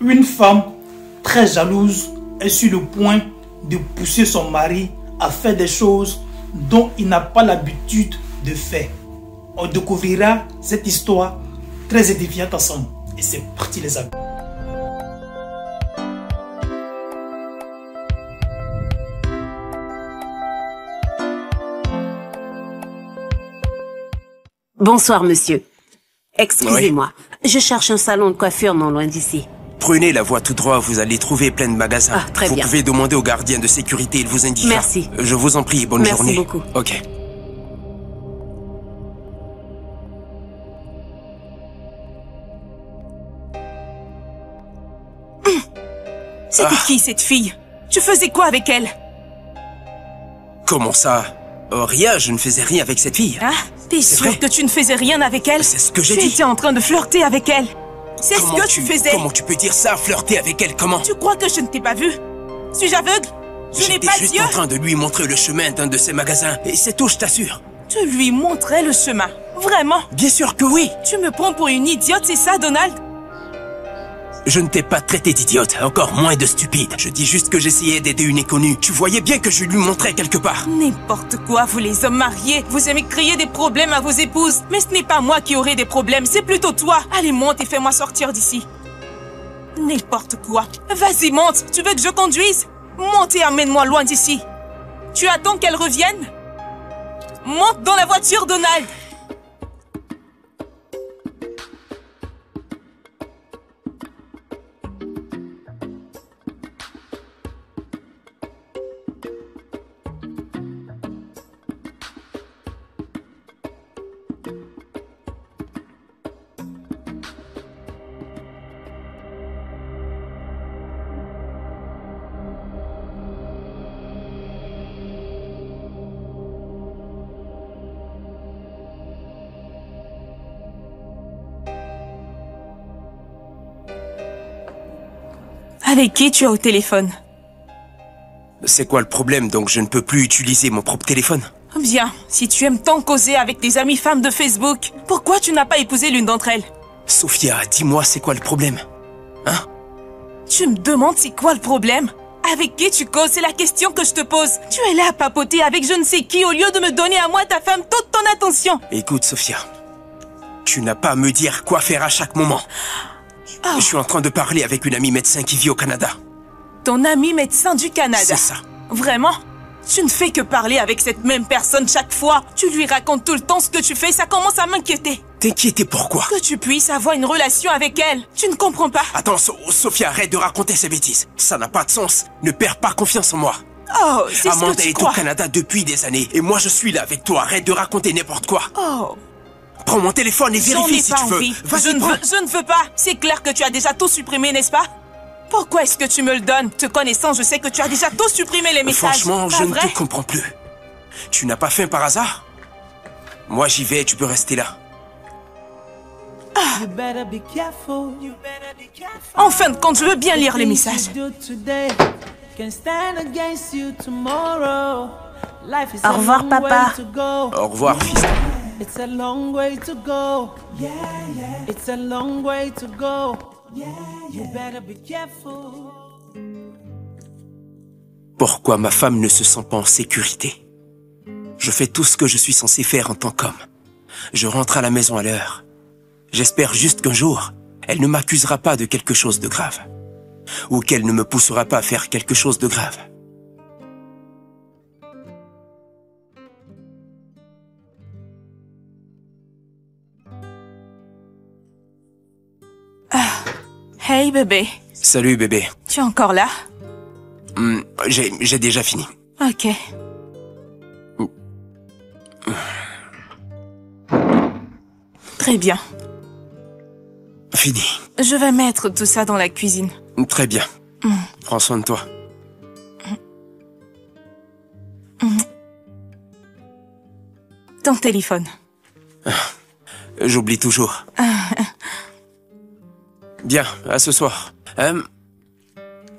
Une femme très jalouse est sur le point de pousser son mari à faire des choses dont il n'a pas l'habitude de faire. On découvrira cette histoire très édifiante ensemble. Et c'est parti les amis. Bonsoir, monsieur. Excusez-moi. Je cherche un salon de coiffure non loin d'ici. Prenez la voie tout droit, vous allez trouver plein de magasins. Ah, très vous bien. pouvez demander au gardien de sécurité, il vous indiquera. Merci. Je vous en prie, bonne Merci journée. beaucoup. Ok. C'était Ah. qui cette fille? Tu faisais quoi avec elle? Comment ça? Oh, Rien, je ne faisais rien avec cette fille. Hein? T'es sûr vrai. que tu ne faisais rien avec elle? C'est ce que j'ai Tu dit. étais en train de flirter avec elle. C'est ce que tu, faisais. Comment tu peux dire ça, flirter avec elle Comment? Tu crois que je ne t'ai pas vu Suis-je aveugle? Je n'ai pas juste en train de lui montrer le chemin d'un de ses magasins. Et c'est tout, je t'assure. Tu lui montrais le chemin. Vraiment Bien sûr que oui. Tu me prends pour une idiote, c'est ça, Donald? Je ne t'ai pas traité d'idiote, encore moins de stupide. Je dis juste que j'essayais d'aider une inconnue. Tu voyais bien que je lui montrais quelque part. N'importe quoi, vous les hommes mariés. Vous aimez créer des problèmes à vos épouses. Mais ce n'est pas moi qui aurai des problèmes, c'est plutôt toi. Allez, monte et fais-moi sortir d'ici. N'importe quoi. Vas-y, monte. Tu veux que je conduise? Monte et amène-moi loin d'ici. Tu attends qu'elle revienne? Monte dans la voiture, Donald. Avec qui tu as au téléphone? C'est quoi le problème? Donc je ne peux plus utiliser mon propre téléphone? Bien, si tu aimes tant causer avec tes amies femmes de Facebook, pourquoi tu n'as pas épousé l'une d'entre elles? Sophia, dis-moi c'est quoi le problème? Hein? Tu me demandes c'est quoi le problème? Avec qui tu causes? C'est la question que je te pose. Tu es là à papoter avec je ne sais qui au lieu de me donner à moi, ta femme, toute ton attention. Écoute Sophia, tu n'as pas à me dire quoi faire à chaque moment. Oh, Je suis en train de parler avec une amie médecin qui vit au Canada. ton ami médecin du Canada. C'est ça. Vraiment? Tu ne fais que parler avec cette même personne chaque fois. Tu lui racontes tout le temps ce que tu fais, ça commence à m'inquiéter. T'inquiéter pourquoi? Que tu puisses avoir une relation avec elle. Tu ne comprends pas. Attends, So- Sophia, arrête de raconter ces bêtises. Ça n'a pas de sens. Ne perds pas confiance en moi. Oh, c'est ce que tu est crois. au Canada depuis des années et moi je suis là avec toi. Arrête de raconter n'importe quoi. Oh, Prends mon téléphone et vérifie si pas tu veux. envie. Je Vas-y, ne, prends. veux, je ne veux pas. C'est clair que tu as déjà tout supprimé, n'est-ce pas? Pourquoi est-ce que tu me le donnes? Te connaissant, je sais que tu as déjà tout supprimé les messages. Franchement, Pas je ne te comprends plus. Tu n'as pas faim par hasard? Moi j'y vais, tu peux rester là. You better be careful. You better be careful. En fin de compte, je veux bien lire les messages. Au revoir, papa. Au revoir, fils. It's a long way to go. Yeah, yeah. It's a long way to go. Yeah, You better be careful. Pourquoi ma femme ne se sent pas en sécurité? Je fais tout ce que je suis censé faire en tant qu'homme. Je rentre à la maison à l'heure. J'espère juste qu'un jour, elle ne m'accusera pas de quelque chose de grave. Ou qu'elle ne me poussera pas à faire quelque chose de grave. Hey bébé, Salut bébé. tu es encore là? Hmm, J'ai j'ai déjà fini. Ok. Très bien. Fini. Je vais mettre tout ça dans la cuisine. Très bien. Prends soin de toi. Ton téléphone. J'oublie toujours. Bien, à ce soir. Euh,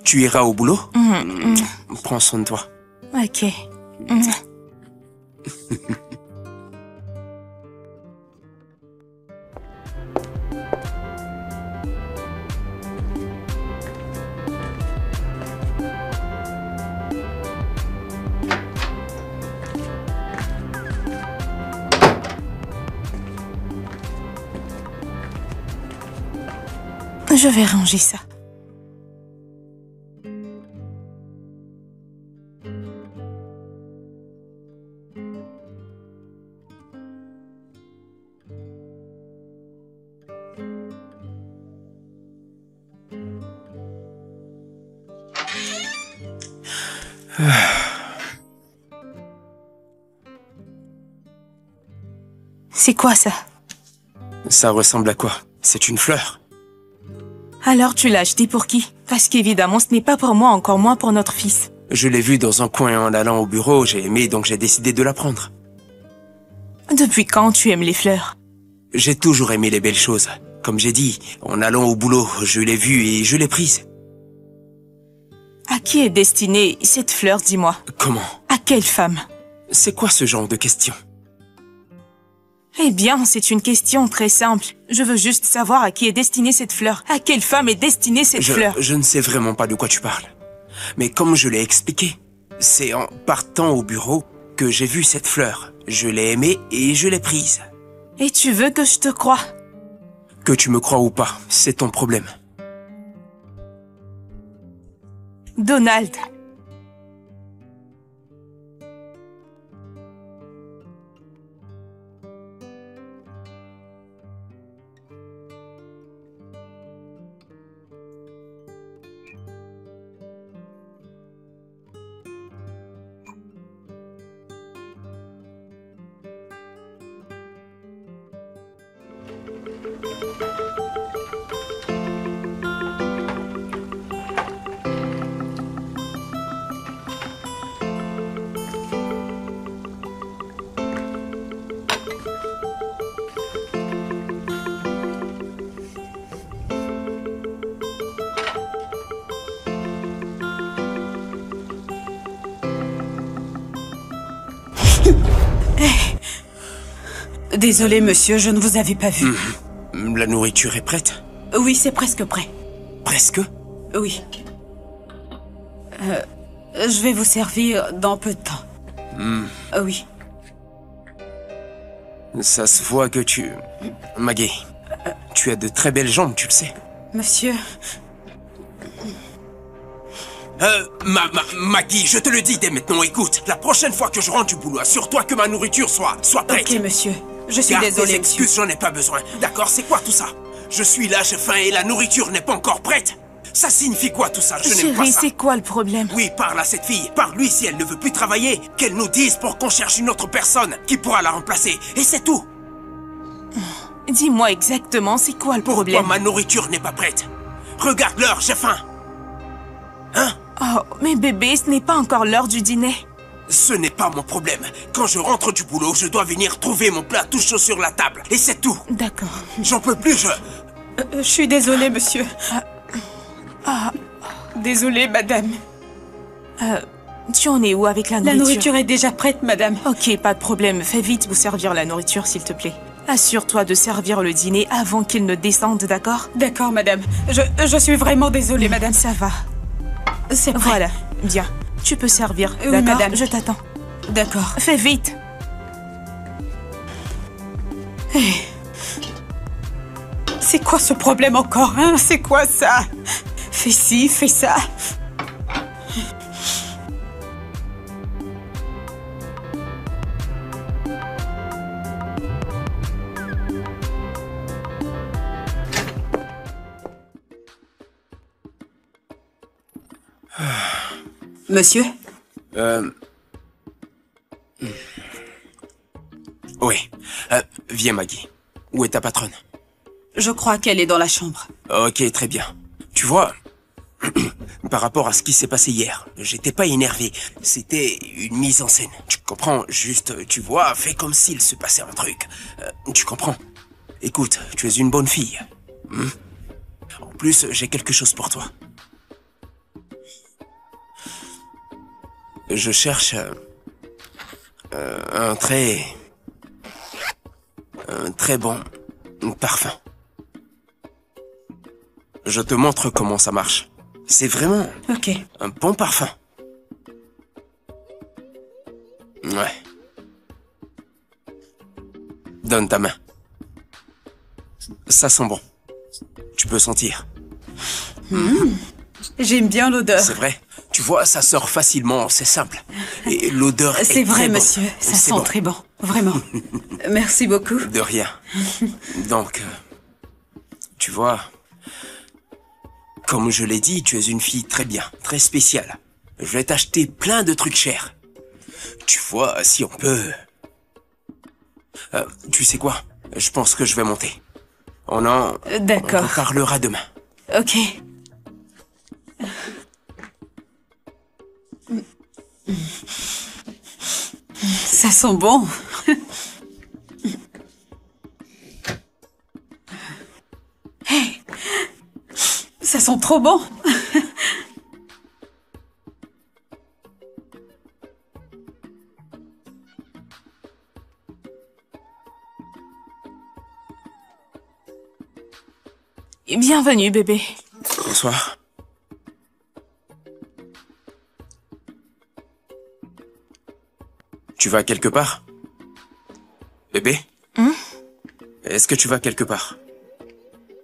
tu iras au boulot? Prends soin de toi. Ok. Je vais ranger ça. C'est quoi ça? Ça ressemble à quoi? C'est une fleur. Alors tu l'as acheté pour qui? Parce qu'évidemment ce n'est pas pour moi, encore moins pour notre fils. Je l'ai vue dans un coin en allant au bureau, j'ai aimé donc j'ai décidé de la prendre. Depuis quand tu aimes les fleurs? J'ai toujours aimé les belles choses. Comme j'ai dit, en allant au boulot, je l'ai vue et je l'ai prise. À qui est destinée cette fleur, dis-moi? Comment? À quelle femme? C'est quoi ce genre de question? Eh bien, c'est une question très simple. Je veux juste savoir à qui est destinée cette fleur. À quelle femme est destinée cette je, fleur je ne sais vraiment pas de quoi tu parles. Mais comme je l'ai expliqué, c'est en partant au bureau que j'ai vu cette fleur. Je l'ai aimée et je l'ai prise. Et tu veux que je te croie Que tu me crois ou pas, c'est ton problème. Donald. Désolé, monsieur, je ne vous avais pas vu. La nourriture est prête Oui, c'est presque prêt. Presque Oui. Euh, je vais vous servir dans peu de temps. Euh, Oui. Ça se voit que tu... Maggie, tu as de très belles jambes, tu le sais. Monsieur, Euh, ma, ma, Maggie, je te le dis dès maintenant, écoute, la prochaine fois que je rentre du boulot, assure-toi que ma nourriture soit, soit prête. ok, monsieur. Je suis Garde tes monsieur. excuses, j'en ai pas besoin. D'accord, c'est quoi tout ça? Je suis là, j'ai faim et la nourriture n'est pas encore prête. Ça signifie quoi tout ça? Je n'aime pas Chérie, ça. c'est quoi le problème? Oui, parle à cette fille. Parle-lui si elle ne veut plus travailler. Qu'elle nous dise pour qu'on cherche une autre personne qui pourra la remplacer. Et c'est tout. Dis-moi exactement, c'est quoi le Pourquoi problème? ma nourriture n'est pas prête? Regarde l'heure, j'ai faim. Hein? Oh, mais bébé, ce n'est pas encore l'heure du dîner. Ce n'est pas mon problème. Quand je rentre du boulot, je dois venir trouver mon plat tout chaud sur la table. Et c'est tout. D'accord. J'en peux plus, je... Euh, je suis désolée, monsieur. Ah, désolée, madame. Euh, tu en es où avec la La nourriture nourriture est déjà prête, madame. Ok, pas de problème. Fais vite vous servir la nourriture, s'il te plaît. Assure-toi de servir le dîner avant qu'il ne descende, d'accord? D'accord, madame. Je, je suis vraiment désolée, madame. Ça va. C'est prêt. Voilà. Bien. Tu peux servir, Oui, d'accord madame. Je t'attends. D'accord. Fais vite. C'est quoi ce problème encore, hein? C'est quoi ça? Fais ci, fais ça. Monsieur? Euh... Oui. Euh, viens, Maggie. Où est ta patronne? Je crois qu'elle est dans la chambre. Ok, très bien. Tu vois, par rapport à ce qui s'est passé hier, j'étais pas énervé. C'était une mise en scène. Tu comprends? Juste, tu vois, fais comme s'il se passait un truc. Euh, tu comprends? Écoute, tu es une bonne fille. Hmm? En plus, j'ai quelque chose pour toi. Je cherche euh, un très... un très bon parfum. Je te montre comment ça marche. C'est vraiment Ok. un bon parfum. Ouais. Donne ta main. Ça sent bon. Tu peux sentir. J'aime bien l'odeur. C'est vrai. Tu vois, ça sort facilement, c'est simple. Et l'odeur est C'est vrai, très bonne. monsieur. Ça sent bon. très bon. Vraiment. Merci beaucoup. De rien. Donc, euh, tu vois, comme je l'ai dit, tu es une fille très bien, très spéciale. Je vais t'acheter plein de trucs chers. Tu vois, si on peut... Euh, tu sais quoi? Je pense que je vais monter. On en... Euh, D'accord. On parlera demain. Ok. Ça sent bon. Hey, ça sent trop bon. Bienvenue, bébé. Bonsoir. Tu vas quelque part Bébé Est-ce que tu vas quelque part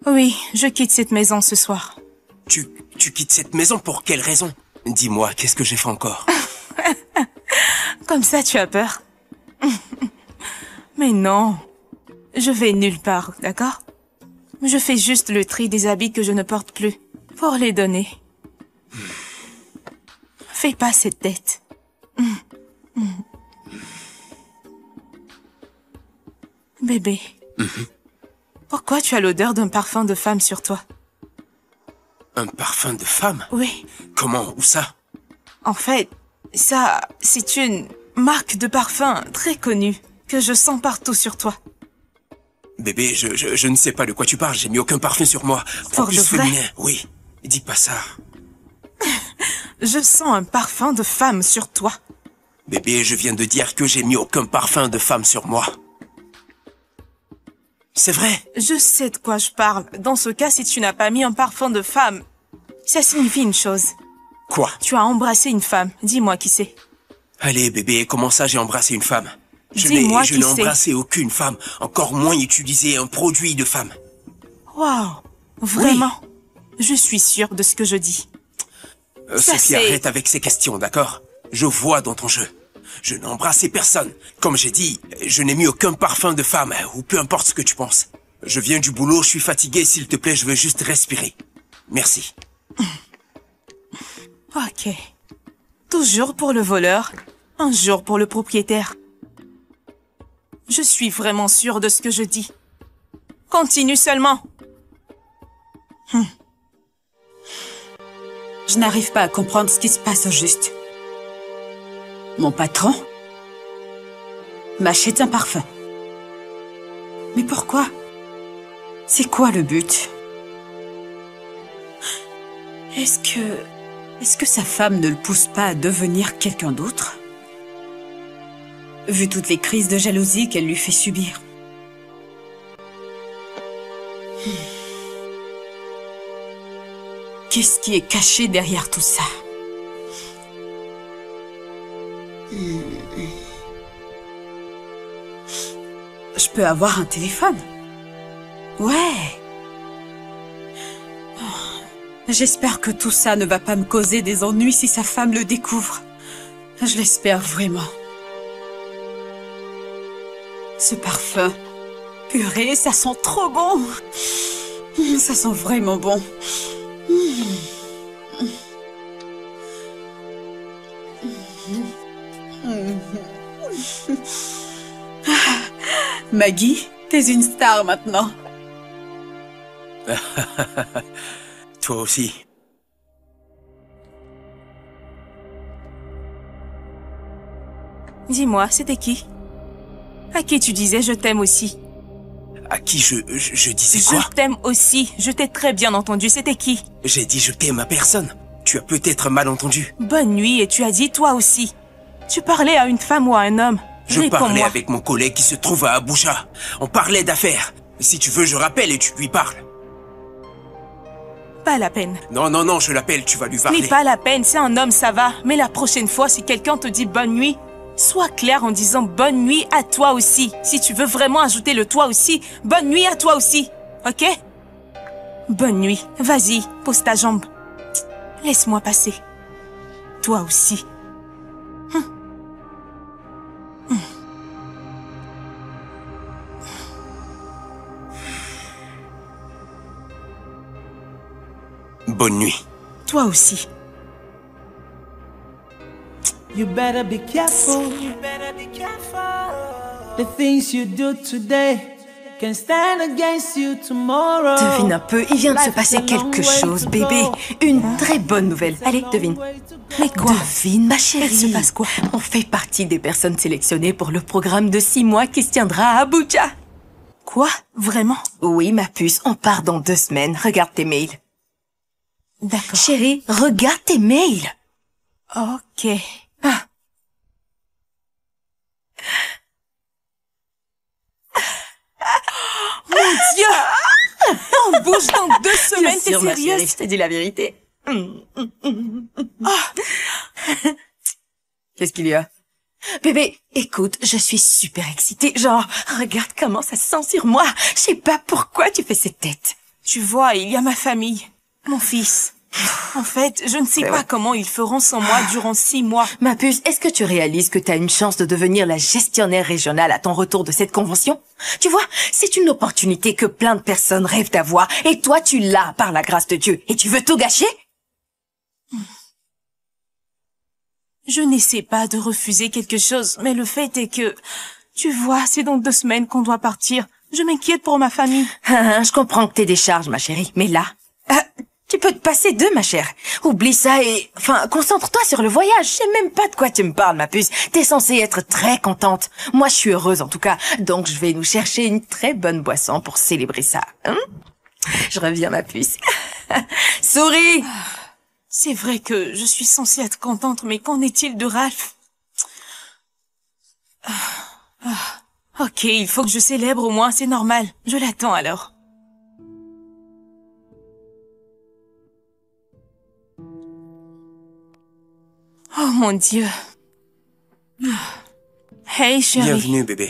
Oui, je quitte cette maison ce soir. tu, tu quittes cette maison pour quelle raison Dis-moi, qu'est-ce que j'ai fait encore Comme ça, tu as peur. Mais non. Je vais nulle part, d'accord Je fais juste le tri des habits que je ne porte plus pour les donner. Fais pas cette tête. Bébé. Pourquoi tu as l'odeur d'un parfum de femme sur toi? Un parfum de femme? Oui. Comment? Où ça? En fait, ça, c'est une marque de parfum très connue que je sens partout sur toi. Bébé, je, je, je ne sais pas de quoi tu parles, j'ai mis aucun parfum sur moi. En Pour plus vrai? féminin, oui. Dis pas ça. Je sens un parfum de femme sur toi. Bébé, je viens de dire que j'ai mis aucun parfum de femme sur moi. C'est vrai Je sais de quoi je parle. Dans ce cas, si tu n'as pas mis un parfum de femme, ça signifie une chose. Quoi? Tu as embrassé une femme. Dis-moi qui c'est. Allez, bébé, comment ça j'ai embrassé une femme? Je n'ai embrassé aucune femme, encore moins utilisé un produit de femme. Waouh Vraiment Je suis sûre de ce que je dis. Euh, Sophie, arrête avec ces questions, d'accord? Je vois dans ton jeu. Je n'ai embrassé personne. Comme j'ai dit, je n'ai mis aucun parfum de femme, ou peu importe ce que tu penses. Je viens du boulot, je suis fatigué, s'il te plaît, je veux juste respirer. Merci. Ok. Toujours pour le voleur, un jour pour le propriétaire. Je suis vraiment sûre de ce que je dis. Continue seulement. Je n'arrive pas à comprendre ce qui se passe au juste. Mon patron m'achète un parfum. Mais pourquoi? C'est quoi le but? Est-ce que... Est-ce que sa femme ne le pousse pas à devenir quelqu'un d'autre? Vu toutes les crises de jalousie qu'elle lui fait subir. Qu'est-ce qui est caché derrière tout ça? Je peux avoir un téléphone? Ouais. J'espère que tout ça ne va pas me causer des ennuis si sa femme le découvre. Je l'espère vraiment. Ce parfum. Purée, ça sent trop bon. Ça sent vraiment bon. Maggie, t'es une star maintenant. Toi aussi. Dis-moi, c'était qui? À qui tu disais je t'aime aussi? À qui je, je, je disais quoi? Je t'aime aussi. Je t'ai très bien entendu. C'était qui? J'ai dit je t'aime à personne. Tu as peut-être mal entendu. Bonne nuit et tu as dit toi aussi. Tu parlais à une femme ou à un homme Je parlais avec mon collègue qui se trouve à Abuja. On parlait d'affaires. Si tu veux, je rappelle et tu lui parles. Pas la peine. Non, non, non, je l'appelle, tu vas lui parler. n'est pas la peine, c'est un homme, ça va. Mais la prochaine fois, si quelqu'un te dit bonne nuit, sois clair en disant bonne nuit à toi aussi. Si tu veux vraiment ajouter le toi aussi, bonne nuit à toi aussi. Ok? Bonne nuit. Vas-y, pose ta jambe. Laisse-moi passer. Toi aussi. Bonne nuit. Toi aussi. You better be careful. You better be careful. The things you do today can stand against you tomorrow. Devine un peu, il vient de se passer quelque chose, bébé. Une très bonne nouvelle. Allez, devine. Mais quoi Devine, ma chérie. Il se passe quoi On fait partie des personnes sélectionnées pour le programme de six mois qui se tiendra à Abuja. Quoi? Vraiment? Oui, ma puce, on part dans deux semaines. Regarde tes mails. D'accord. Chérie, regarde tes mails. Ok. Mon Dieu On bouge dans deux semaines, t'es sérieuse? je t'ai dit la vérité. Ah. Qu'est-ce qu'il y a? Bébé, écoute, je suis super excitée. Genre, regarde comment ça se sent sur moi. Je sais pas pourquoi tu fais cette tête. Tu vois, il y a ma famille, mon fils. En fait, je ne sais pas comment ils feront sans moi durant six mois. Ma puce, est-ce que tu réalises que tu as une chance de devenir la gestionnaire régionale à ton retour de cette convention? Tu vois, c'est une opportunité que plein de personnes rêvent d'avoir, et toi tu l'as par la grâce de Dieu, et tu veux tout gâcher? Je n'essaie pas de refuser quelque chose, mais le fait est que, tu vois, c'est dans deux semaines qu'on doit partir. Je m'inquiète pour ma famille. Ah, Je comprends que t'aies des charges, ma chérie, mais là, euh, tu peux te passer deux, ma chère. Oublie ça et, enfin, concentre-toi sur le voyage. Je sais même pas de quoi tu me parles, ma puce. T'es censée être très contente. Moi, je suis heureuse en tout cas, donc je vais nous chercher une très bonne boisson pour célébrer ça. Hein? Je reviens, ma puce. Souris. C'est vrai que je suis censée être contente, mais qu'en est-il de Ralph? Ah, ah. Ok, il faut que je célèbre au moins, c'est normal. Je l'attends alors. Oh mon Dieu. Hey chérie. Bienvenue, bébé.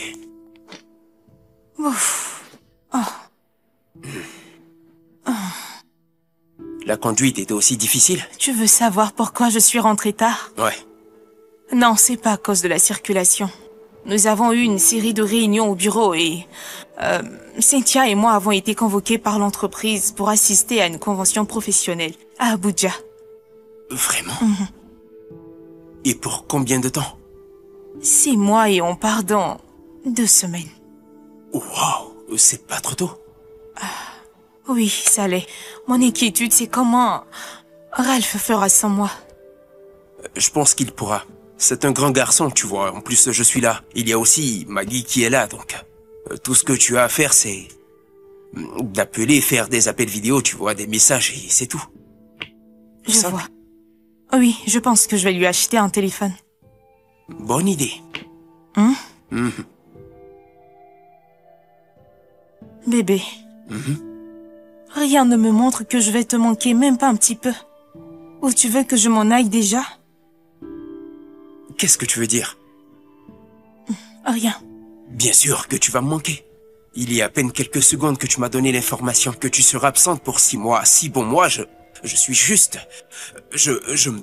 La conduite était aussi difficile Tu veux savoir pourquoi je suis rentrée tard? Ouais. Non, c'est pas à cause de la circulation. Nous avons eu une série de réunions au bureau et euh, Cynthia et moi avons été convoqués par l'entreprise pour assister à une convention professionnelle à Abuja. Vraiment? Et pour combien de temps Six mois et on part dans deux semaines. Waouh, c'est pas trop tôt. Oui, ça l'est. Mon inquiétude, c'est comment Ralph fera sans moi. Je pense qu'il pourra. C'est un grand garçon, tu vois. En plus, je suis là. Il y a aussi Maggie qui est là, donc... euh, Tout ce que tu as à faire, c'est... mm, D'appeler, faire des appels vidéo, tu vois, des messages, et c'est tout. Je vois. Oui, je pense que je vais lui acheter un téléphone. Bonne idée. Hein Mhm. Bébé. Rien ne me montre que je vais te manquer, même pas un petit peu. Ou tu veux que je m'en aille déjà? Qu'est-ce que tu veux dire? Rien. Bien sûr que tu vas me manquer. Il y a à peine quelques secondes que tu m'as donné l'information que tu seras absente pour six mois. Six bons mois, je... Je suis juste... Je... Je me...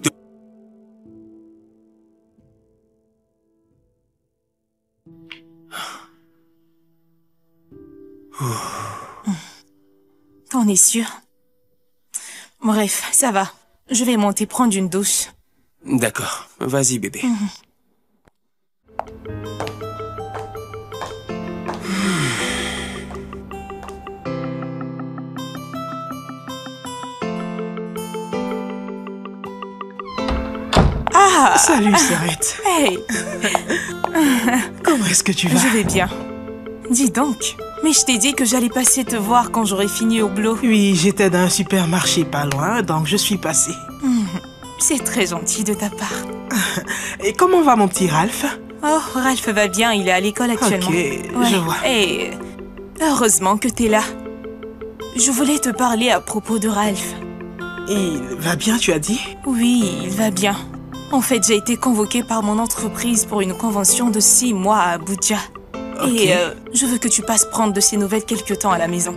T'en es sûr? Bref, ça va. Je vais monter prendre une douche. D'accord. Vas-y, bébé. Salut, Serrette. Hey, Comment est-ce que tu vas je vais bien. Dis donc, mais je t'ai dit que j'allais passer te voir quand j'aurai fini au boulot. Oui, j'étais dans un supermarché pas loin, donc je suis passé. C'est très gentil de ta part. Et comment va mon petit Ralph? Oh, Ralph va bien, il est à l'école actuellement. Ok, je vois. Et heureusement que t'es là. Je voulais te parler à propos de Ralph. Il va bien, tu as dit? Oui, il va bien. En fait, j'ai été convoquée par mon entreprise pour une convention de six mois à Abuja. Et euh, je veux que tu passes prendre de ses nouvelles quelque temps à la maison.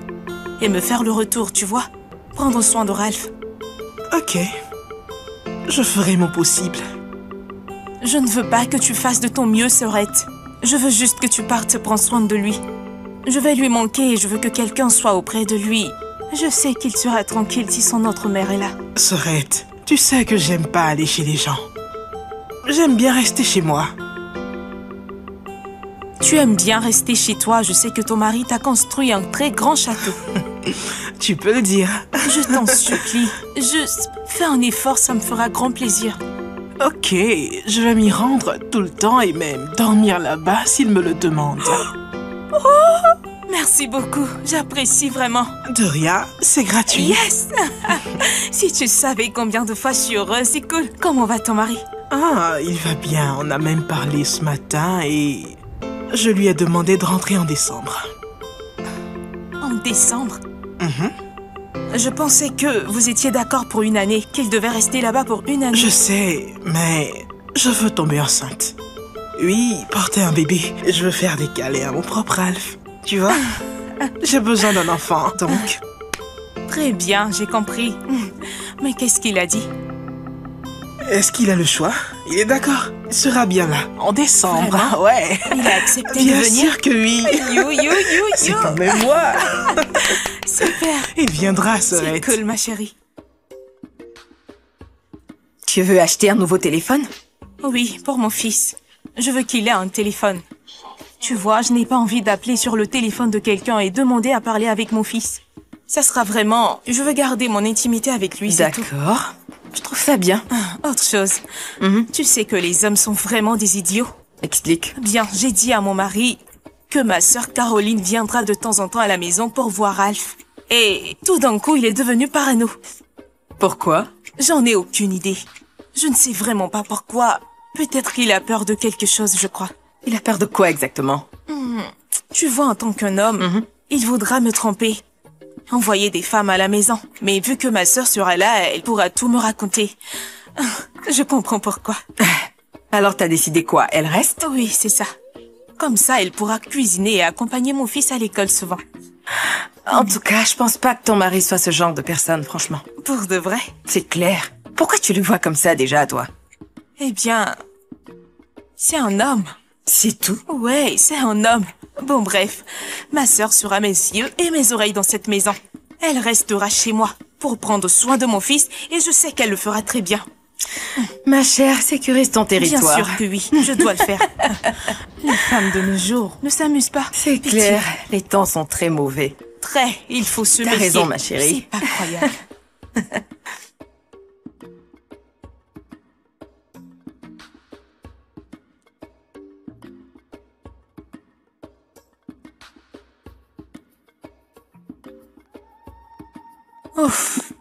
Et me faire le retour, tu vois prendre soin de Ralph. Ok. Je ferai mon possible. Je ne veux pas que tu fasses de ton mieux, Sorette. Je veux juste que tu partes prendre soin de lui. Je vais lui manquer et je veux que quelqu'un soit auprès de lui. Je sais qu'il sera tranquille si son autre mère est là. Sorette, tu sais que j'aime pas aller chez les gens. J'aime bien rester chez moi. Tu aimes bien rester chez toi. Je sais que ton mari t'a construit un très grand château. Tu peux le dire. Je t'en supplie. Juste fais un effort, ça me fera grand plaisir. Ok, je vais m'y rendre tout le temps et même dormir là-bas s'il me le demande. Merci beaucoup. J'apprécie vraiment. De rien, c'est gratuit. Yes Si tu savais combien de fois je suis heureuse, c'est cool. Comment va ton mari? Ah, il va bien. On a même parlé ce matin et je lui ai demandé de rentrer en décembre. En décembre? Mhm. Je pensais que vous étiez d'accord pour une année, qu'il devait rester là-bas pour une année. Je sais, mais je veux tomber enceinte. Oui, porter un bébé. Je veux faire des câlins à mon propre Alf. Tu vois? J'ai besoin d'un enfant, donc. Très bien, j'ai compris. Mais qu'est-ce qu'il a dit? Est-ce qu'il a le choix? Il est d'accord. Il sera bien là, en décembre. Vraiment? Ouais. Il a accepté Bien de venir? sûr que oui. You, you, you, C'est quand même moi. Super Il viendra, C'est Sorette. cool, ma chérie. Tu veux acheter un nouveau téléphone? Oui, pour mon fils. Je veux qu'il ait un téléphone. Tu vois, je n'ai pas envie d'appeler sur le téléphone de quelqu'un et demander à parler avec mon fils. Ça sera vraiment... Je veux garder mon intimité avec lui, c'est. D'accord. Je trouve ça bien. Ah, Autre chose. Tu sais que les hommes sont vraiment des idiots. Explique. Bien, j'ai dit à mon mari que ma sœur Caroline viendra de temps en temps à la maison pour voir Ralph. Et tout d'un coup, il est devenu parano. Pourquoi? J'en ai aucune idée. Je ne sais vraiment pas pourquoi. Peut-être qu'il a peur de quelque chose, je crois. Il a peur de quoi exactement? Tu vois, en tant qu'un homme, il voudra me tromper. Envoyer des femmes à la maison. Mais vu que ma sœur sera là, elle pourra tout me raconter. Je comprends pourquoi. Alors t'as décidé quoi? Elle reste? Oui, c'est ça. Comme ça, elle pourra cuisiner et accompagner mon fils à l'école souvent. En tout cas, je pense pas que ton mari soit ce genre de personne, franchement. Pour de vrai? C'est clair. Pourquoi tu le vois comme ça déjà, toi? Eh bien, c'est un homme. C'est tout. Ouais, c'est un homme. Bon, bref, ma sœur sera mes yeux et mes oreilles dans cette maison. Elle restera chez moi pour prendre soin de mon fils et je sais qu'elle le fera très bien. Ma chère, sécurise ton Bien territoire. sûr que oui, je dois le faire. Les femmes de nos jours ne s'amusent pas. C'est clair. Les temps sont très mauvais. Très, il faut se T'as méfier. raison, ma chérie. C'est pas croyable. Ouf.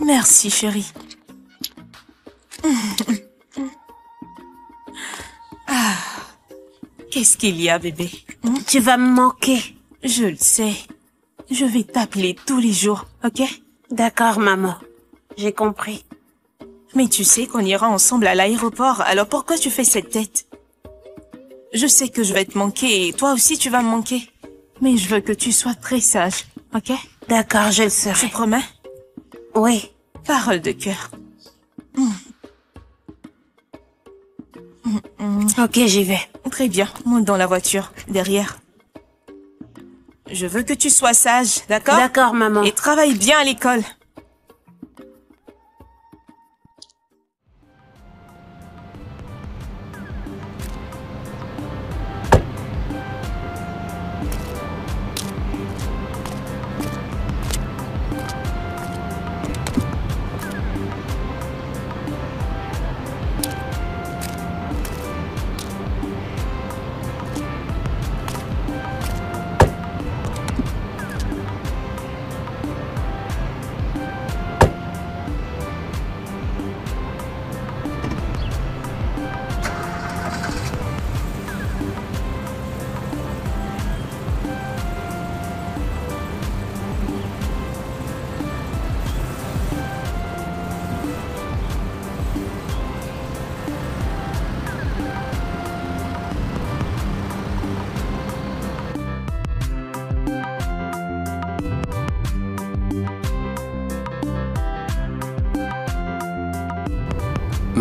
Merci, chérie. Ah. Qu'est-ce qu'il y a, bébé? Tu vas me manquer. Je le sais. Je vais t'appeler tous les jours, ok? D'accord, maman. J'ai compris. Mais tu sais qu'on ira ensemble à l'aéroport, alors pourquoi tu fais cette tête? Je sais que je vais te manquer et toi aussi tu vas me manquer. Mais je veux que tu sois très sage, ok? D'accord, je le Tu serai. promets? Oui. Parole de cœur. Ok, j'y vais. Très bien, monte dans la voiture, derrière. Je veux que tu sois sage, d'accord? D'accord, maman. Et travaille bien à l'école.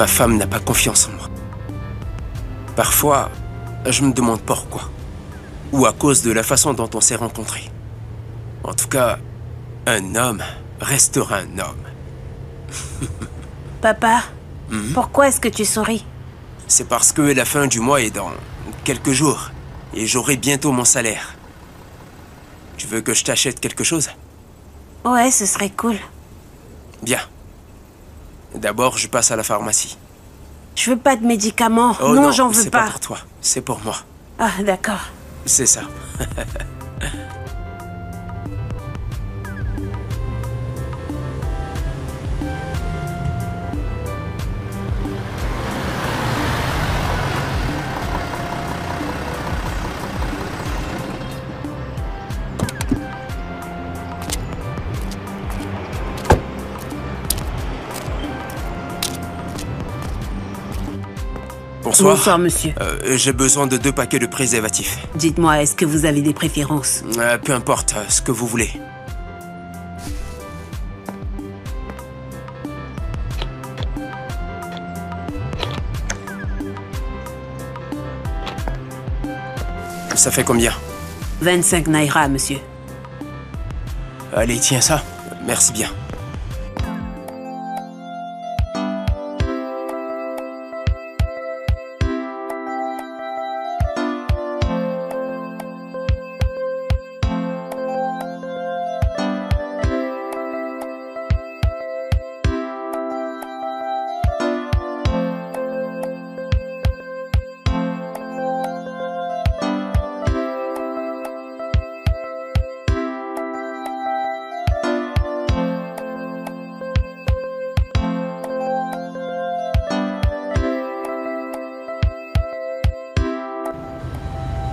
Ma femme n'a pas confiance en moi. Parfois, je me demande pourquoi. Ou à cause de la façon dont on s'est rencontrés. En tout cas, un homme restera un homme. Papa, pourquoi est-ce que tu souris? C'est parce que la fin du mois est dans quelques jours. Et j'aurai bientôt mon salaire. Tu veux que je t'achète quelque chose? Ouais, ce serait cool. Bien. D'abord, je passe à la pharmacie. Je veux pas de médicaments. Oh non, j'en veux c'est pas pas. pour toi. C'est pour moi. Ah, d'accord. C'est ça. Bonsoir. Bonsoir, monsieur. Euh, J'ai besoin de deux paquets de préservatifs. Dites-moi, est-ce que vous avez des préférences? Euh, peu importe, euh, ce que vous voulez. Ça fait combien? 25 naira, monsieur. Allez, tiens ça. Merci bien.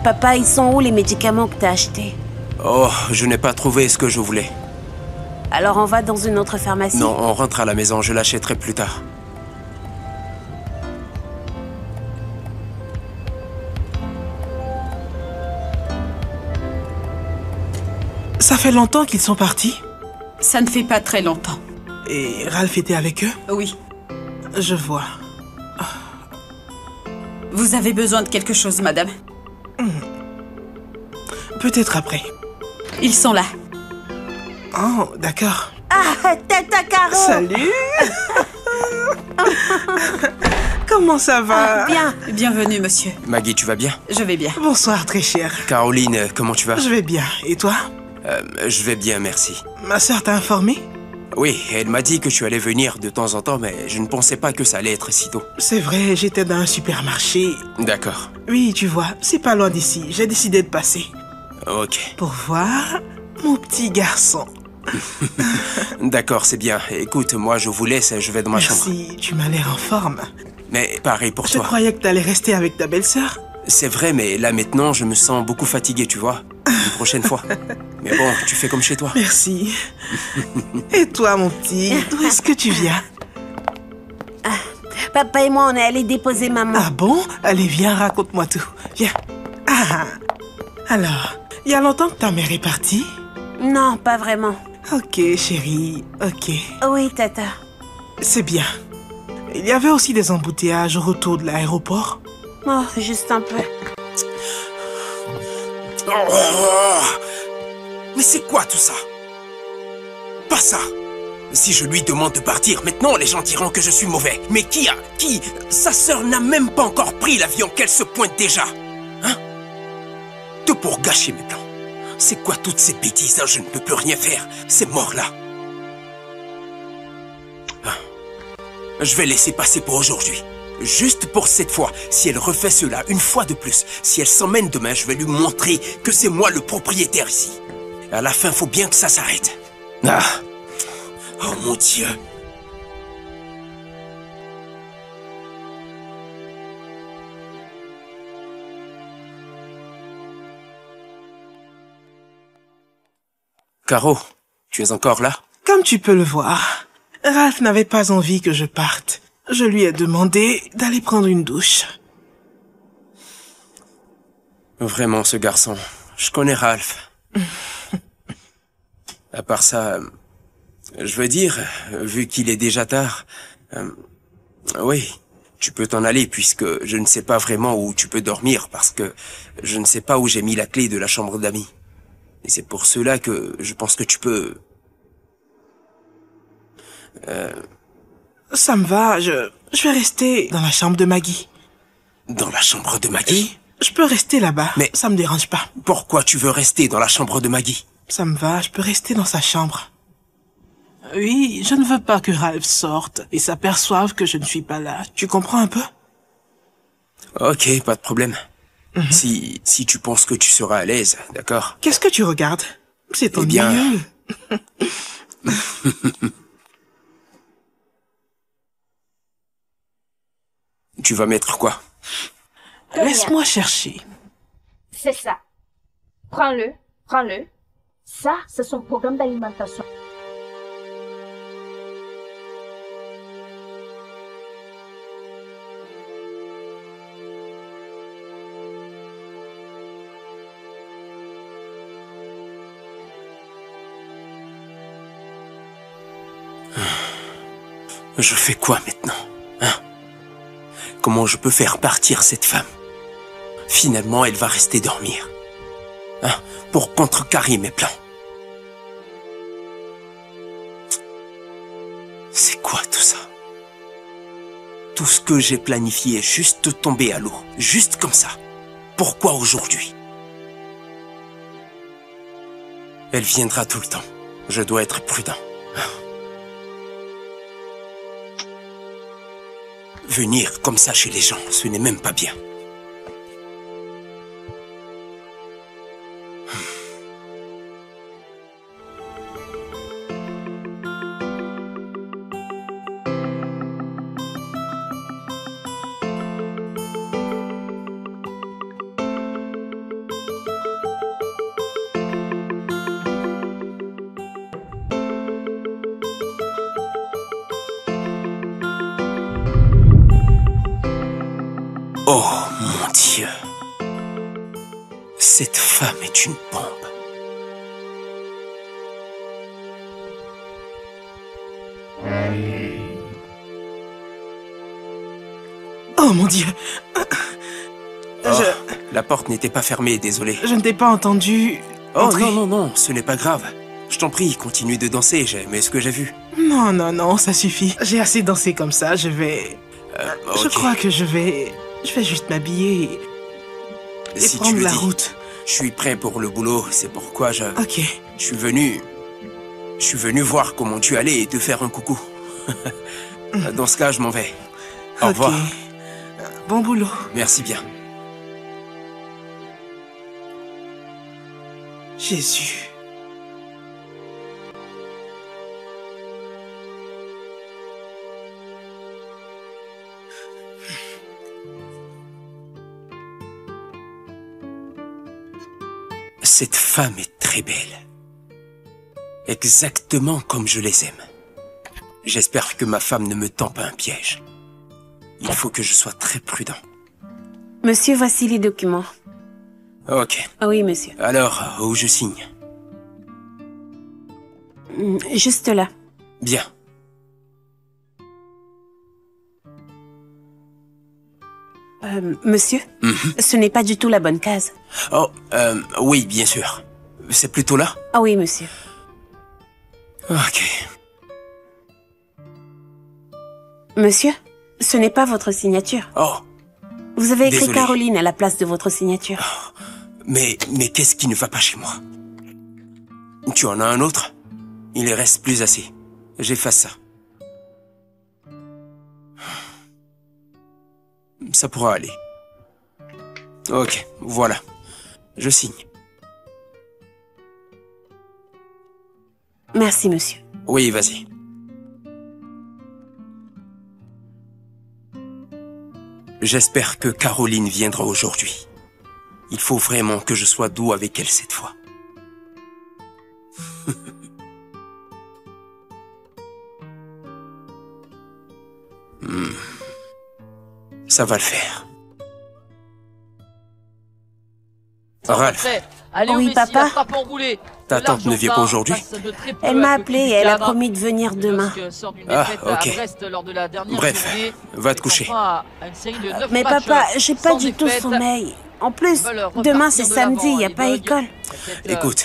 Papa, ils sont où les médicaments que t'as achetés Oh, je n'ai pas trouvé ce que je voulais. Alors on va dans une autre pharmacie Non, on rentre à la maison, je l'achèterai plus tard. Ça fait longtemps qu'ils sont partis Ça ne fait pas très longtemps. Et Ralph était avec eux? Oui. Je vois. Vous avez besoin de quelque chose, madame Peut-être après. Ils sont là. Oh, d'accord. Ah, tête à carreau Salut Comment ça va? Bien. Bienvenue, monsieur. Maggie, tu vas bien? Je vais bien. Bonsoir, très cher. Caroline, comment tu vas? Je vais bien. Et toi? Euh, Je vais bien, merci. Ma sœur t'a informé? Oui, elle m'a dit que tu allais venir de temps en temps, mais je ne pensais pas que ça allait être si tôt. C'est vrai, j'étais dans un supermarché. D'accord. Oui, tu vois, c'est pas loin d'ici. J'ai décidé de passer. Ok. Pour voir mon petit garçon. D'accord, c'est bien. Écoute, moi, je vous laisse, je vais dans ma chambre. Merci, tu m'as l'air en forme. Mais pareil pour Je toi. croyais que t'allais rester avec ta belle-sœur. C'est vrai, mais là maintenant, je me sens beaucoup fatigué, tu vois. Une prochaine fois. Mais bon, tu fais comme chez toi. Merci. Et toi, mon petit, d'où est-ce que tu viens? Papa et moi, on est allés déposer maman. Ah bon? Allez, viens, raconte-moi tout. Viens. Ah Alors, il y a longtemps que ta mère est partie? Non, pas vraiment. Ok, chérie, ok. Oui, tata. C'est bien. Il y avait aussi des embouteillages au retour de l'aéroport. Oh, juste un peu. Oh Mais c'est quoi tout ça? Pas ça Si je lui demande de partir maintenant, les gens diront que je suis mauvais. Mais qui a Qui Sa sœur n'a même pas encore pris l'avion qu'elle se pointe déjà. Hein? Tout pour gâcher mes plans. C'est quoi toutes ces bêtises? Hein Je ne peux rien faire. C'est mort là. Ah. Je vais laisser passer pour aujourd'hui. Juste pour cette fois, si elle refait cela une fois de plus, si elle s'emmène demain, je vais lui montrer que c'est moi le propriétaire ici. À la fin, faut bien que ça s'arrête. Ah Oh mon Dieu Caro, tu es encore là? Comme tu peux le voir, Ralph n'avait pas envie que je parte. Je lui ai demandé d'aller prendre une douche. Vraiment, ce garçon. Je connais Ralph. à part ça, je veux dire, vu qu'il est déjà tard, euh, Oui, tu peux t'en aller puisque je ne sais pas vraiment où tu peux dormir parce que je ne sais pas où j'ai mis la clé de la chambre d'amis. Et c'est pour cela que je pense que tu peux... Euh... Ça me va, je, je vais rester dans la chambre de Maggie. Dans la chambre de Maggie? Je peux rester là-bas, mais ça me dérange pas. Pourquoi tu veux rester dans la chambre de Maggie? Ça me va, je peux rester dans sa chambre. Oui, je ne veux pas que Ralph sorte et s'aperçoive que je ne suis pas là. Tu comprends un peu? Ok, pas de problème. Mhm. Si, si tu penses que tu seras à l'aise, d'accord? Qu'est-ce que tu regardes? C'est ton eh bien... tu vas mettre quoi? Laisse-moi chercher. C'est ça. Prends-le, prends-le. Ça, c'est son programme d'alimentation. Je fais quoi maintenant Hein? Comment je peux faire partir cette femme? Finalement, elle va rester dormir. Hein? Pour contrecarrer mes plans. C'est quoi tout ça? Tout ce que j'ai planifié est juste tombé à l'eau. Juste comme ça. Pourquoi aujourd'hui? Elle viendra tout le temps. Je dois être prudent. Venir comme ça chez les gens, ce n'est même pas bien. Porte n'était pas fermée, désolé. Je ne t'ai pas entendu. Oh non, non, non, ce n'est pas grave. Je t'en prie, continue de danser, j'ai aimé ce que j'ai vu. Non, non, non, ça suffit. J'ai assez dansé comme ça, je vais... Euh, Je crois que je vais... Je vais juste m'habiller et, si prendre tu la dis, route. Je suis prêt pour le boulot, c'est pourquoi je... Ok. Je suis venu... Je suis venu voir comment tu allais et te faire un coucou. Dans ce cas, je m'en vais. Au revoir. Bon boulot. Merci bien. Jésus. Cette femme est très belle. Exactement comme je les aime. J'espère que ma femme ne me tend pas un piège. Il faut que je sois très prudent. Monsieur, voici les documents. Ok. Ah oui, monsieur. Alors, où je signe Hmm, Juste là. Bien. Euh, monsieur, Mhm. ce n'est pas du tout la bonne case. Oh, euh, oui, bien sûr. C'est plutôt là Ah oui, monsieur. Ok. Monsieur, ce n'est pas votre signature. Oh, Vous avez écrit Désolé. Caroline à la place de votre signature. Mais, mais qu'est-ce qui ne va pas chez moi? Tu en as un autre? Il ne reste plus assez. J'efface ça. Ça pourra aller. Ok, voilà. Je signe. Merci, monsieur. Oui, vas-y. J'espère que Caroline viendra aujourd'hui. Il faut vraiment que je sois doux avec elle cette fois. Hmm. Ça va le faire. Ralph, Allez, Oui, Messi, papa. Ta tante ne vient pas aujourd'hui Elle m'a appelé et elle a promis de venir demain. Ah, ok. Bref, va te coucher. Mais papa, j'ai pas du tout sommeil. En plus, demain c'est samedi, il a pas école. Écoute,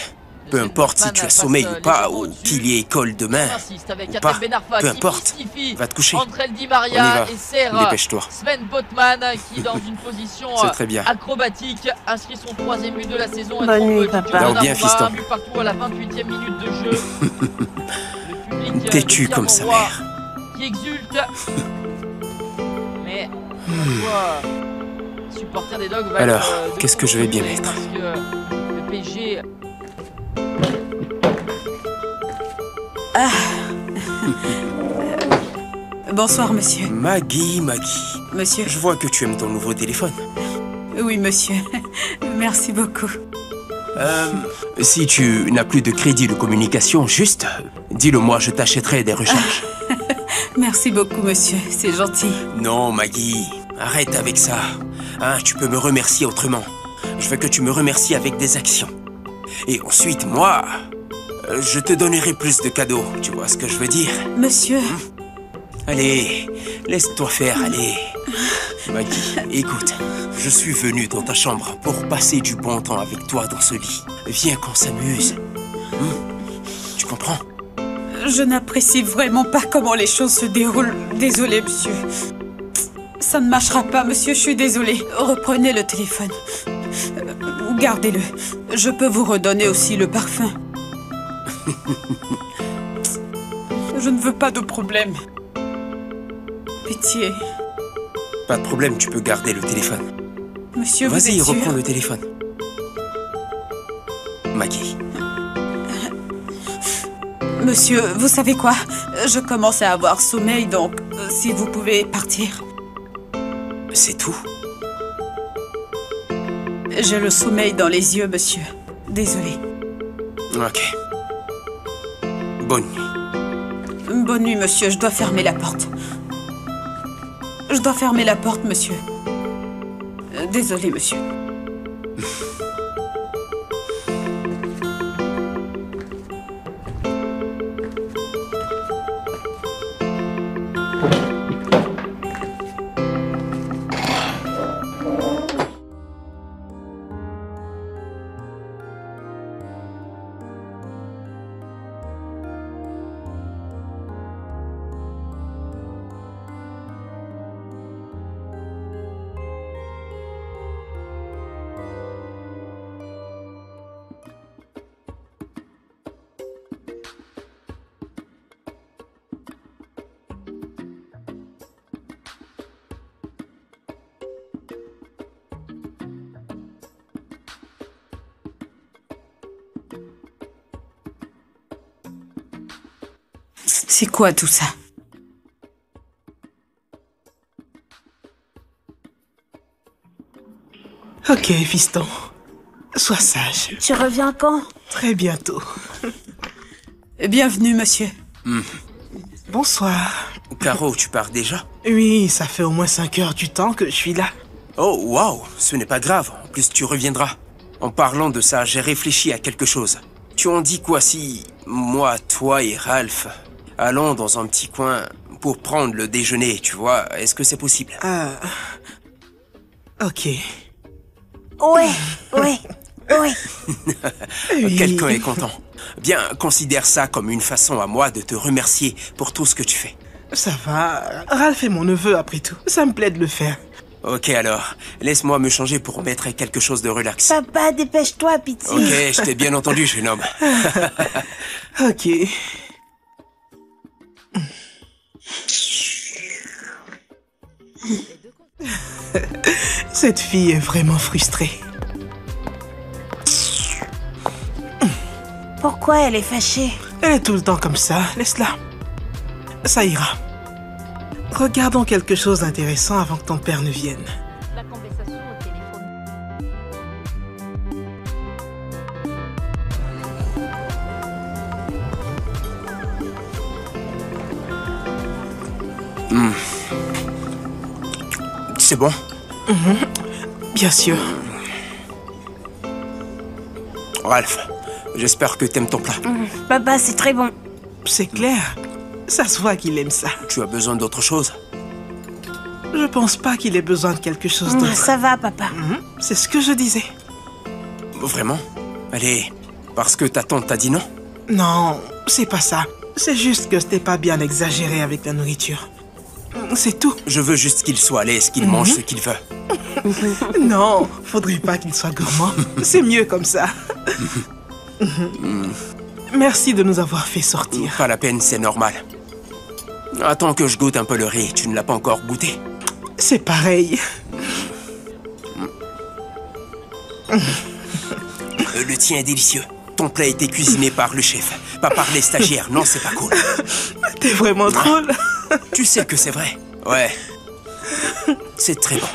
peu importe si tu as sommeil ou pas, ou qu'il y ait école demain, ou pas, peu importe, va te coucher. On y Maria va. Dépêche-toi. Sven Botman qui dans une position C'est euh, très bien. acrobatique inscrit son troisième but de la saison. Bonne nuit, papa. Dors bien, fiston. un but partout à la 28e minute de jeu. Euh, Têtu de comme sa mère. Qui exulte. Mais quoi supporter des dogs va Alors, euh, qu'est-ce que je vais bien mettre PSG Bonsoir, monsieur. Maggie, Maggie, Monsieur. je vois que tu aimes ton nouveau téléphone. Oui, monsieur. Merci beaucoup. Euh, si tu n'as plus de crédit de communication, juste dis-le moi, je t'achèterai des recharges. Merci beaucoup, monsieur. C'est gentil. Non, Maggie, arrête avec ça. Hein, tu peux me remercier autrement. Je veux que tu me remercies avec des actions. Et ensuite, moi, euh, je te donnerai plus de cadeaux. Tu vois ce que je veux dire Monsieur. Allez, laisse-toi faire, allez. Maggie, écoute, je suis venu dans ta chambre pour passer du bon temps avec toi dans ce lit. Viens qu'on s'amuse. Hmm Tu comprends Je n'apprécie vraiment pas comment les choses se déroulent. Désolé, monsieur. Ça ne marchera pas, monsieur, je suis désolée. Reprenez le téléphone. Gardez-le. Je peux vous redonner aussi le parfum. Je ne veux pas de problème. Pitié. Pas de problème, tu peux garder le téléphone. Monsieur, vous Vas-y, reprends le téléphone. Maggie, Monsieur, vous savez quoi? Je commence à avoir sommeil, donc euh, si vous pouvez partir. c'est tout J'ai le sommeil dans les yeux, monsieur. Désolé. Ok. Bonne nuit. Bonne nuit, monsieur. Je dois fermer la porte. Je dois fermer la porte, monsieur. Euh, Désolé, monsieur. C'est quoi tout ça? Ok, fiston. Sois sage. Tu reviens quand? Très bientôt. Bienvenue, monsieur. Bonsoir. Caro, tu pars déjà? Oui, ça fait au moins 5 heures du temps que je suis là. Oh, waouh, ce n'est pas grave. En plus, tu reviendras. En parlant de ça, j'ai réfléchi à quelque chose. Tu en dis quoi si moi, toi et Ralph allons dans un petit coin pour prendre le déjeuner, tu vois Est-ce que c'est possible? Ah. Ok. Ouais, ouais, ouais. Oui. Quelqu'un est content. Bien, considère ça comme une façon à moi de te remercier pour tout ce que tu fais. Ça va. Ralph est mon neveu après tout. Ça me plaît de le faire. Ok alors, laisse-moi me changer pour mettre quelque chose de relax. Papa, dépêche-toi, pitié. Ok, je t'ai bien entendu, jeune homme. Ok. Cette fille est vraiment frustrée. Pourquoi elle est fâchée? Elle est tout le temps comme ça. Laisse-la. Ça ira. Regardons quelque chose d'intéressant avant que ton père ne vienne. La conversation au téléphone. C'est bon Bien sûr. Ralph, j'espère que t'aimes ton plat. Papa, c'est très bon. C'est clair. Ça se voit qu'il aime ça. Tu as besoin d'autre chose? Je pense pas qu'il ait besoin de quelque chose Mm, d'autre. Ça va, papa. Mhm, C'est ce que je disais. Vraiment? Allez, parce que ta tante t'a dit non? Non, c'est pas ça. C'est juste que c'était pas bien exagéré avec la nourriture. C'est tout. Je veux juste qu'il soit à l'aise, qu'il mange ce qu'il veut. Non, faudrait pas qu'il soit gourmand. C'est mieux comme ça. Merci de nous avoir fait sortir. Pas la peine, c'est normal. Attends que je goûte un peu le riz, tu ne l'as pas encore goûté. C'est pareil. Euh, Le tien est délicieux. Ton plat a été cuisiné par le chef, pas par les stagiaires. Non, c'est pas cool. T'es vraiment drôle. Tu sais que c'est vrai. Ouais. C'est très bon.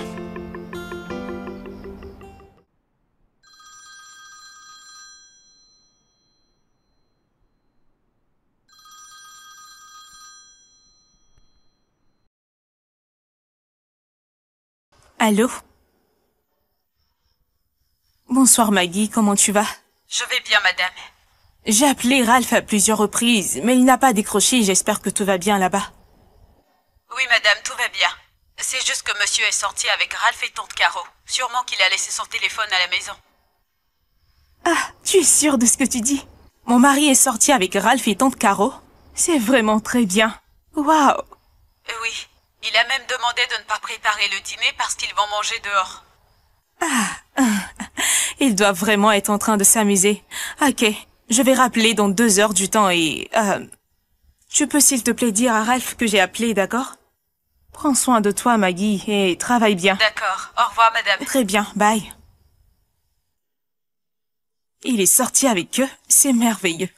Allô? Bonsoir Maggie, comment tu vas? Je vais bien, madame. J'ai appelé Ralph à plusieurs reprises, mais il n'a pas décroché. J'espère que tout va bien là-bas. Oui, madame, tout va bien. C'est juste que monsieur est sorti avec Ralph et tante Caro. Sûrement qu'il a laissé son téléphone à la maison. Ah, tu es sûre de ce que tu dis? Mon mari est sorti avec Ralph et tante Caro? C'est vraiment très bien. Waouh oui. Il a même demandé de ne pas préparer le dîner parce qu'ils vont manger dehors. Ils doivent vraiment être en train de s'amuser. Ok, je vais rappeler dans deux heures du temps et... Euh, tu peux s'il te plaît dire à Ralph que j'ai appelé, d'accord? Prends soin de toi, Maggie, et travaille bien. D'accord. Au revoir, madame. Très bien, bye. Il est sorti avec eux, c'est merveilleux.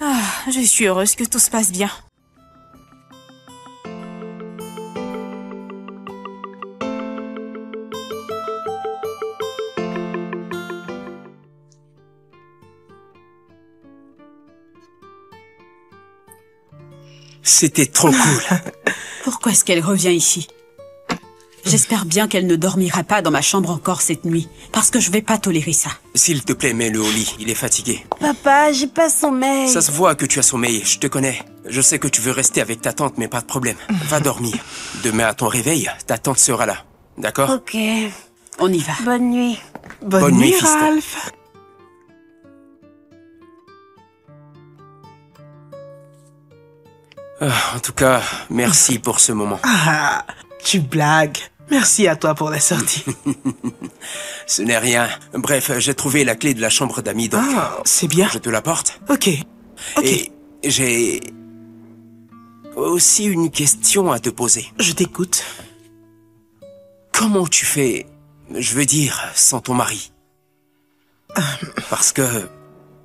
Ah, je suis heureuse que tout se passe bien. C'était trop cool. Pourquoi est-ce qu'elle revient ici? J'espère bien qu'elle ne dormira pas dans ma chambre encore cette nuit, parce que je vais pas tolérer ça. S'il te plaît, mets-le au lit. Il est fatigué. Papa, j'ai pas sommeil. Ça se voit que tu as sommeil. Je te connais. Je sais que tu veux rester avec ta tante, mais pas de problème. Va dormir. Demain à ton réveil, ta tante sera là. D'accord? Ok. On y va. Bonne nuit. Bonne, Bonne nuit, nuit. Ralph. En tout cas, merci pour ce moment. Ah, tu blagues. Merci à toi pour la sortie. Ce n'est rien. Bref, j'ai trouvé la clé de la chambre d'amis, donc Ah, c'est bien. je te l'apporte. Ok. Ok. Et j'ai aussi une question à te poser. Je t'écoute. Comment tu fais, je veux dire, sans ton mari? Parce que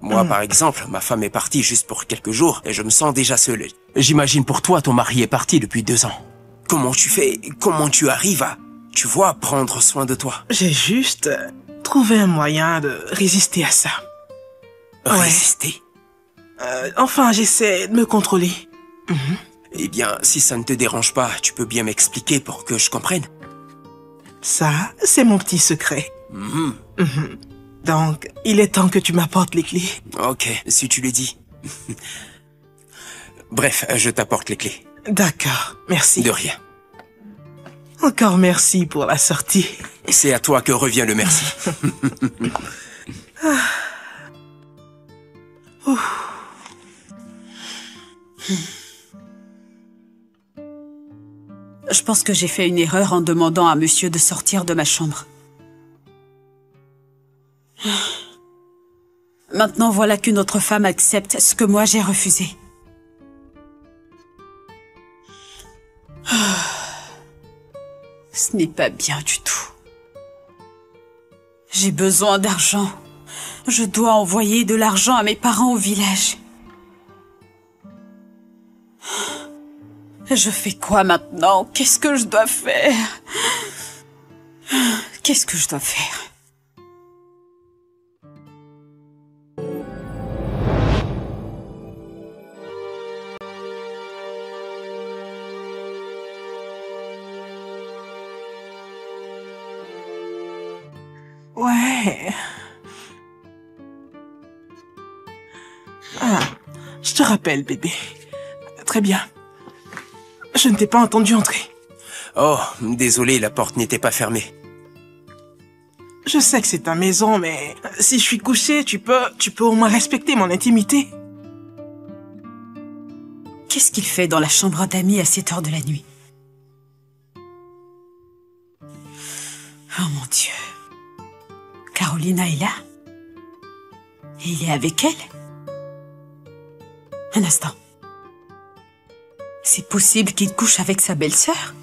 moi, par exemple, ma femme est partie juste pour quelques jours et je me sens déjà seul. J'imagine pour toi, ton mari est parti depuis deux ans. Comment tu fais? Comment tu arrives à, tu vois, prendre soin de toi? J'ai juste trouvé un moyen de résister à ça. Ouais. Résister? Euh, enfin, j'essaie de me contrôler. Eh bien, si ça ne te dérange pas, tu peux bien m'expliquer pour que je comprenne. Ça, c'est mon petit secret. Mhm. Donc, il est temps que tu m'apportes les clés. Ok, si tu le dis. Bref, je t'apporte les clés. D'accord, merci. De rien. Encore merci pour la sortie. C'est à toi que revient le merci. Je pense que j'ai fait une erreur en demandant à monsieur de sortir de ma chambre. Maintenant, voilà qu'une autre femme accepte ce que moi j'ai refusé. Ce n'est pas bien du tout. J'ai besoin d'argent. Je dois envoyer de l'argent à mes parents au village. Je fais quoi maintenant? Qu'est-ce que je dois faire? Qu'est-ce que je dois faire? Ouais. Ah, je te rappelle, bébé. Très bien. Je ne t'ai pas entendu entrer. Oh, désolé, la porte n'était pas fermée. Je sais que c'est ta maison, mais si je suis couché, tu peux, tu peux au moins respecter mon intimité. Qu'est-ce qu'il fait dans la chambre d'amis à cette heure de la nuit? Carolina est là Et il est avec elle Un instant. C'est possible qu'il couche avec sa belle-sœur?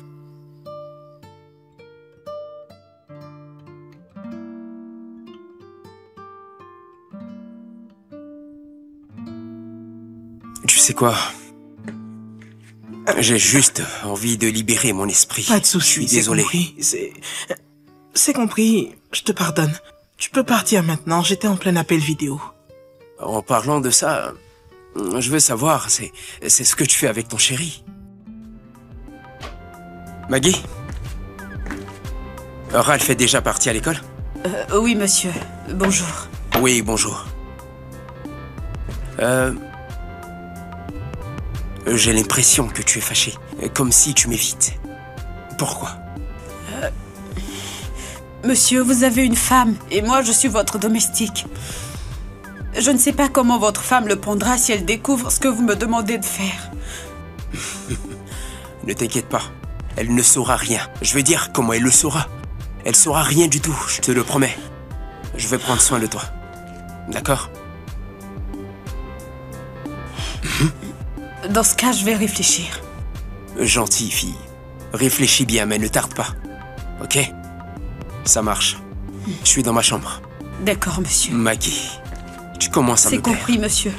Tu sais quoi? J'ai juste envie de libérer mon esprit. Pas de soucis, Je suis c'est compris, C'est, c'est compris. Je te pardonne. Tu peux partir maintenant. J'étais en plein appel vidéo. En parlant de ça, je veux savoir, c'est, c'est ce que tu fais avec ton chéri. Maggie? Ralph est déjà parti à l'école? Euh, Oui, monsieur. Bonjour. Oui, bonjour. Euh... J'ai l'impression que tu es fâché, comme si tu m'évites. Pourquoi? Monsieur, vous avez une femme et moi je suis votre domestique. Je ne sais pas comment votre femme le prendra si elle découvre ce que vous me demandez de faire. Ne t'inquiète pas, elle ne saura rien. Je veux dire, comment elle le saura Elle saura rien du tout, je te le promets. Je vais prendre soin de toi. D'accord? Dans ce cas, je vais réfléchir. Gentille fille. Réfléchis bien, mais ne tarde pas. Ok? Ça marche. Je suis dans ma chambre. D'accord, monsieur. Maggie, tu commences à C'est me plaire. compris, monsieur.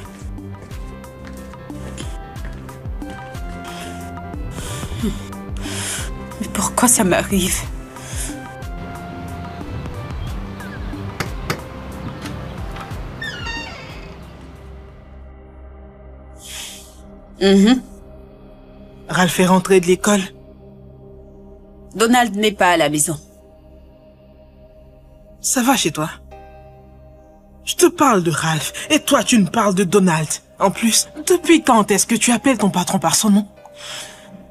Mais pourquoi ça m'arrive? Mhm. Ralph est rentré de l'école. Donald n'est pas à la maison. Ça va chez toi? Je te parle de Ralph et toi tu me parles de Donald. En plus, depuis quand est-ce que tu appelles ton patron par son nom?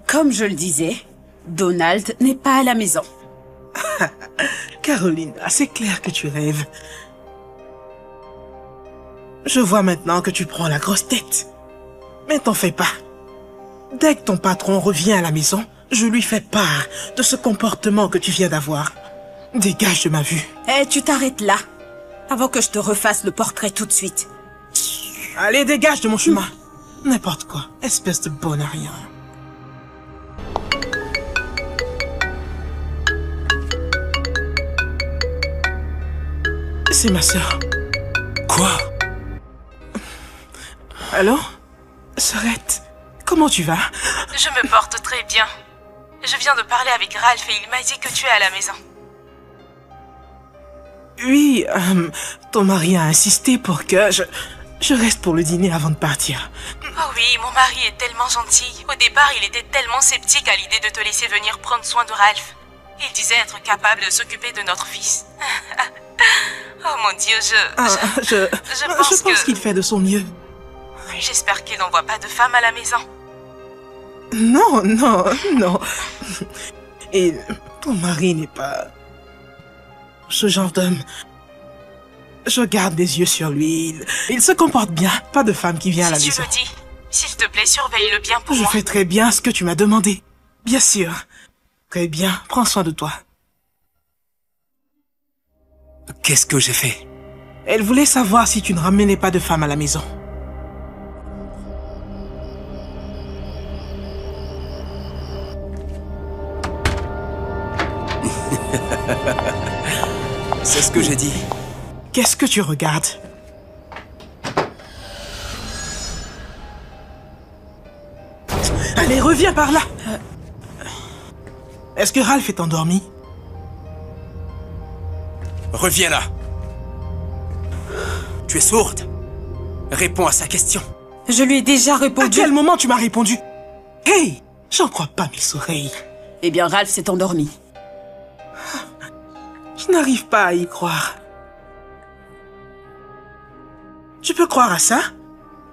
Comme je le disais, Donald n'est pas à la maison. Caroline, c'est clair que tu rêves. Je vois maintenant que tu prends la grosse tête. Mais t'en fais pas. Dès que ton patron revient à la maison, je lui fais part de ce comportement que tu viens d'avoir. Dégage de ma vue. Eh, tu t'arrêtes là, avant que je te refasse le portrait tout de suite. Allez, dégage de mon chemin. N'importe quoi, espèce de bonne à rien. C'est ma sœur. Quoi? Allô Sorette, comment tu vas? Je me porte très bien. Je viens de parler avec Ralph et il m'a dit que tu es à la maison. Oui, euh, ton mari a insisté pour que je, je reste pour le dîner avant de partir. Oh oui, mon mari est tellement gentil. Au départ, il était tellement sceptique à l'idée de te laisser venir prendre soin de Ralph. Il disait être capable de s'occuper de notre fils. oh mon Dieu, je... Ah, je, je, je pense qu'il fait de son mieux. J'espère qu'il n'envoie pas de femme à la maison. Non, non, non. Et ton mari n'est pas ce genre d'homme. Je garde des yeux sur lui. Il, il se comporte bien. Pas de femme qui vient à la si tu maison. le dis, s'il te plaît, surveille-le bien pour Je moi. fais très bien ce que tu m'as demandé. Bien sûr. Très bien. Prends soin de toi. Qu'est-ce que j'ai fait? Elle voulait savoir si tu ne ramenais pas de femme à la maison. C'est ce que j'ai dit. Qu'est-ce que tu regardes? Allez, reviens par là. Est-ce que Ralph est endormi? Reviens là. Tu es sourde Réponds à sa question. Je lui ai déjà À répondu. quel moment tu m'as répondu? Hey J'en crois pas mes oreilles. Eh bien, Ralph s'est endormi. Je n'arrive pas à y croire. Tu peux croire à ça?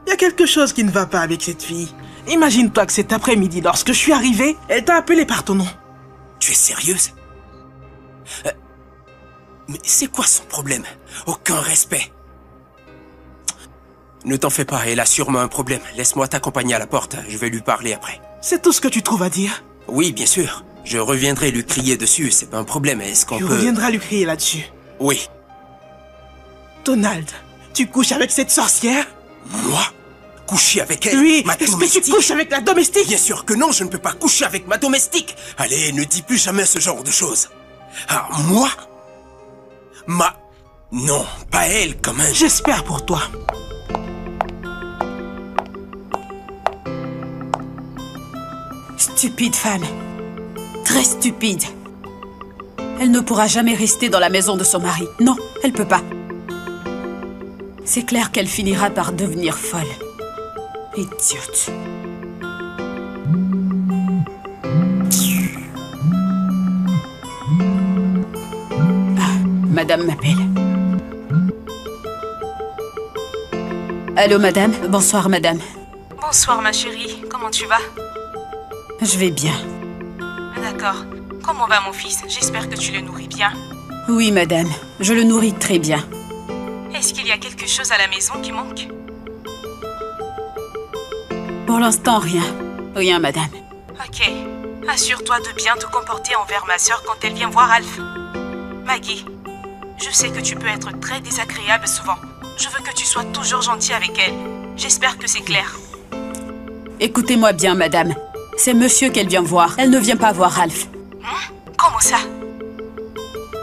Il y a quelque chose qui ne va pas avec cette fille. Imagine-toi que cet après-midi, lorsque je suis arrivé, elle t'a appelé par ton nom. Tu es sérieuse? Euh, Mais c'est quoi son problème? Aucun respect. Ne t'en fais pas, elle a sûrement un problème. Laisse-moi t'accompagner à la porte, je vais lui parler après. C'est tout ce que tu trouves à dire? Oui, bien sûr. Je reviendrai lui crier dessus, c'est pas un problème. Est-ce qu'on Tu peut... reviendras lui crier là-dessus. Oui. Donald, tu couches avec cette sorcière? Moi? Coucher avec elle? Oui, est-ce que tu couches avec la domestique? Bien sûr que non, je ne peux pas coucher avec ma domestique. Allez, ne dis plus jamais ce genre de choses. Ah, moi? Ma... Non, pas elle, quand même. J'espère pour toi. Stupide femme. Très stupide. Elle ne pourra jamais rester dans la maison de son mari. Non, elle peut pas. C'est clair qu'elle finira par devenir folle. Idiote. Ah, madame m'appelle. Allô, madame Bonsoir, madame. Bonsoir ma chérie, comment tu vas? Je vais bien. D'accord. Comment va mon fils? J'espère que tu le nourris bien. Oui, madame. Je le nourris très bien. Est-ce qu'il y a quelque chose à la maison qui manque? Pour l'instant, rien. Rien, madame. Ok. Assure-toi de bien te comporter envers ma sœur quand elle vient voir Alf. Maggie, je sais que tu peux être très désagréable souvent. Je veux que tu sois toujours gentil avec elle. J'espère que c'est clair. Écoutez-moi bien, madame. C'est monsieur qu'elle vient voir. Elle ne vient pas voir Ralph. Comment ça?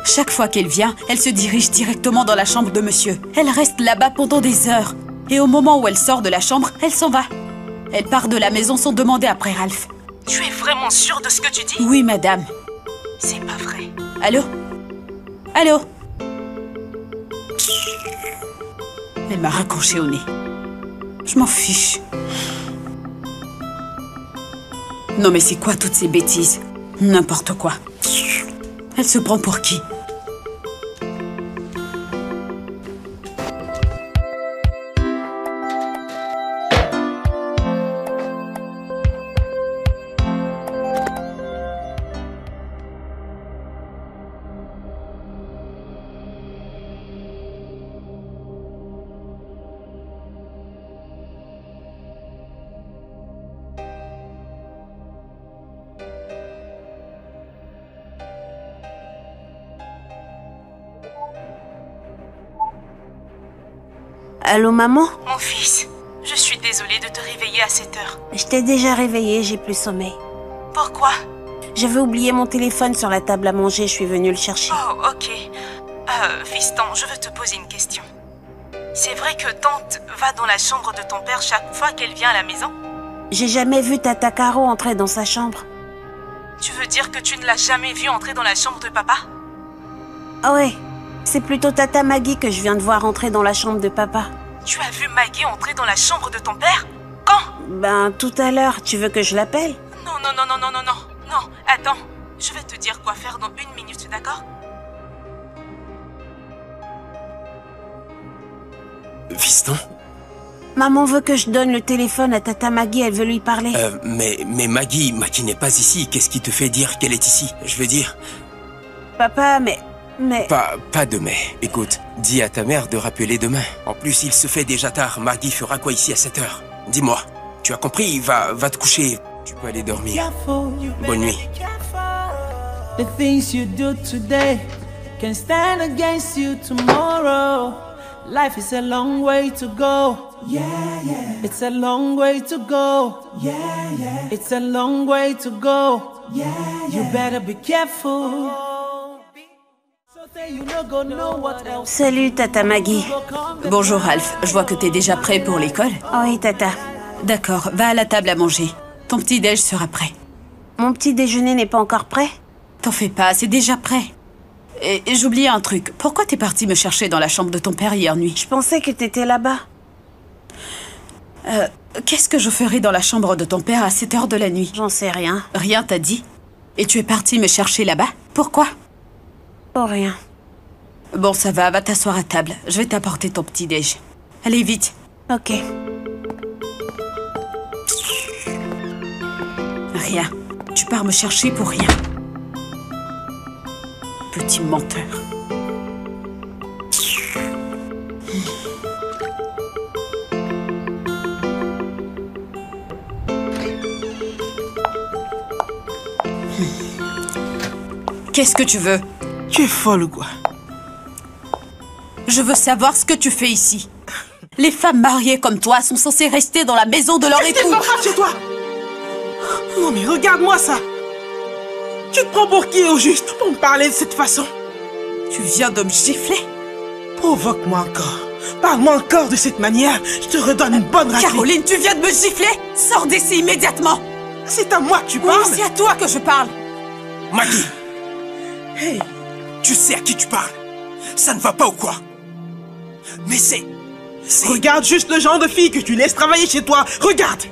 Chaque fois qu'elle vient, elle se dirige directement dans la chambre de monsieur. Elle reste là-bas pendant des heures. Et au moment où elle sort de la chambre, elle s'en va. Elle part de la maison sans demander après Ralph. Tu es vraiment sûre de ce que tu dis? Oui, madame. C'est pas vrai. Allô? Allô? Elle m'a raccroché au nez. Je m'en fiche. Non mais c'est quoi toutes ces bêtises? N'importe quoi. Elle se prend pour qui? Allô, maman? Mon fils, je suis désolée de te réveiller à cette heure. Je t'ai déjà réveillé, j'ai plus sommeil. Pourquoi? J'avais oublié mon téléphone sur la table à manger, je suis venue le chercher. Oh, ok. Euh, fiston, je veux te poser une question. C'est vrai que tante va dans la chambre de ton père chaque fois qu'elle vient à la maison? J'ai jamais vu Tata Caro entrer dans sa chambre. Tu veux dire que tu ne l'as jamais vue entrer dans la chambre de papa? Ah ouais, c'est plutôt Tata Maggie que je viens de voir entrer dans la chambre de papa. Tu as vu Maggie entrer dans la chambre de ton père? Quand? Ben, tout à l'heure, tu veux que je l'appelle? Non, non, non, non, non, non, non. Non, attends. Je vais te dire quoi faire dans une minute, d'accord? Fiston? Maman veut que je donne le téléphone à Tata Maggie, elle veut lui parler. Euh, mais, mais Maggie, Maggie n'est pas ici. Qu'est-ce qui te fait dire qu'elle est ici? Je veux dire, Papa, mais... Mais... pas, pas demain. Écoute, dis à ta mère de rappeler demain. En plus, il se fait déjà tard. Maggie fera quoi ici à cette heure Dis-moi. Tu as compris? Va, va te coucher. Tu peux aller dormir. Bonne nuit. The things you do today can stand against you tomorrow. Life is a long way to go. Yeah, yeah. It's a long way to go. Yeah, yeah. It's a long way to go. Yeah, yeah. You better be careful. Salut, Tata Maggie. Bonjour Ralph, je vois que t'es déjà prêt pour l'école. Oui, Tata. D'accord, va à la table à manger. Ton petit déj sera prêt. Mon petit déjeuner n'est pas encore prêt? T'en fais pas, c'est déjà prêt. Et, et j'oubliais un truc. Pourquoi t'es parti me chercher dans la chambre de ton père hier nuit? Je pensais que t'étais là-bas. Euh, qu'est-ce que je ferais dans la chambre de ton père à cette heure de la nuit? J'en sais rien. Rien t'a dit? Et tu es parti me chercher là-bas? Pourquoi? Pour rien. Bon, ça va, va t'asseoir à table. Je vais t'apporter ton petit-déj. Allez, vite. Ok. Rien. Tu pars me chercher pour rien. Petit menteur. Hmm. Hmm. Qu'est-ce que tu veux? Tu es folle ou quoi? Je veux savoir ce que tu fais ici. Les femmes mariées comme toi sont censées rester dans la maison de leur époux. chez toi? Non mais regarde-moi ça. Tu te prends pour qui au juste pour me parler de cette façon? Tu viens de me gifler? Provoque-moi encore. Parle-moi encore de cette manière. Je te redonne une bonne raclée. Caroline, tu viens de me gifler? Sors d'ici immédiatement. C'est à moi que tu Oui, parles. c'est à toi que je parle. Maggie, Hey, tu sais à qui tu parles Ça ne va pas ou quoi? Mais c'est... C'est... regarde juste le genre de fille que tu laisses travailler chez toi. Regarde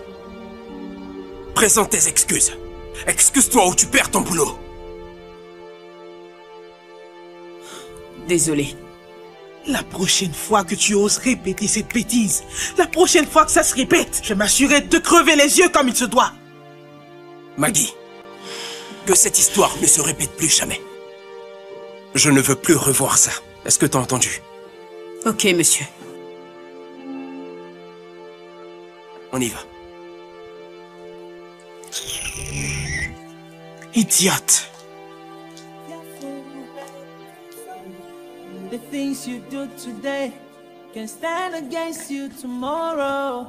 Présente tes excuses. Excuse-toi ou tu perds ton boulot. Désolée. La prochaine fois que tu oses répéter cette bêtise, la prochaine fois que ça se répète, je m'assurerai de te crever les yeux comme il se doit. Maggie, que cette histoire ne se répète plus jamais. Je ne veux plus revoir ça. Est-ce que t'as entendu? Ok, monsieur. On y va. Idiote. The things you do today can stand against you tomorrow.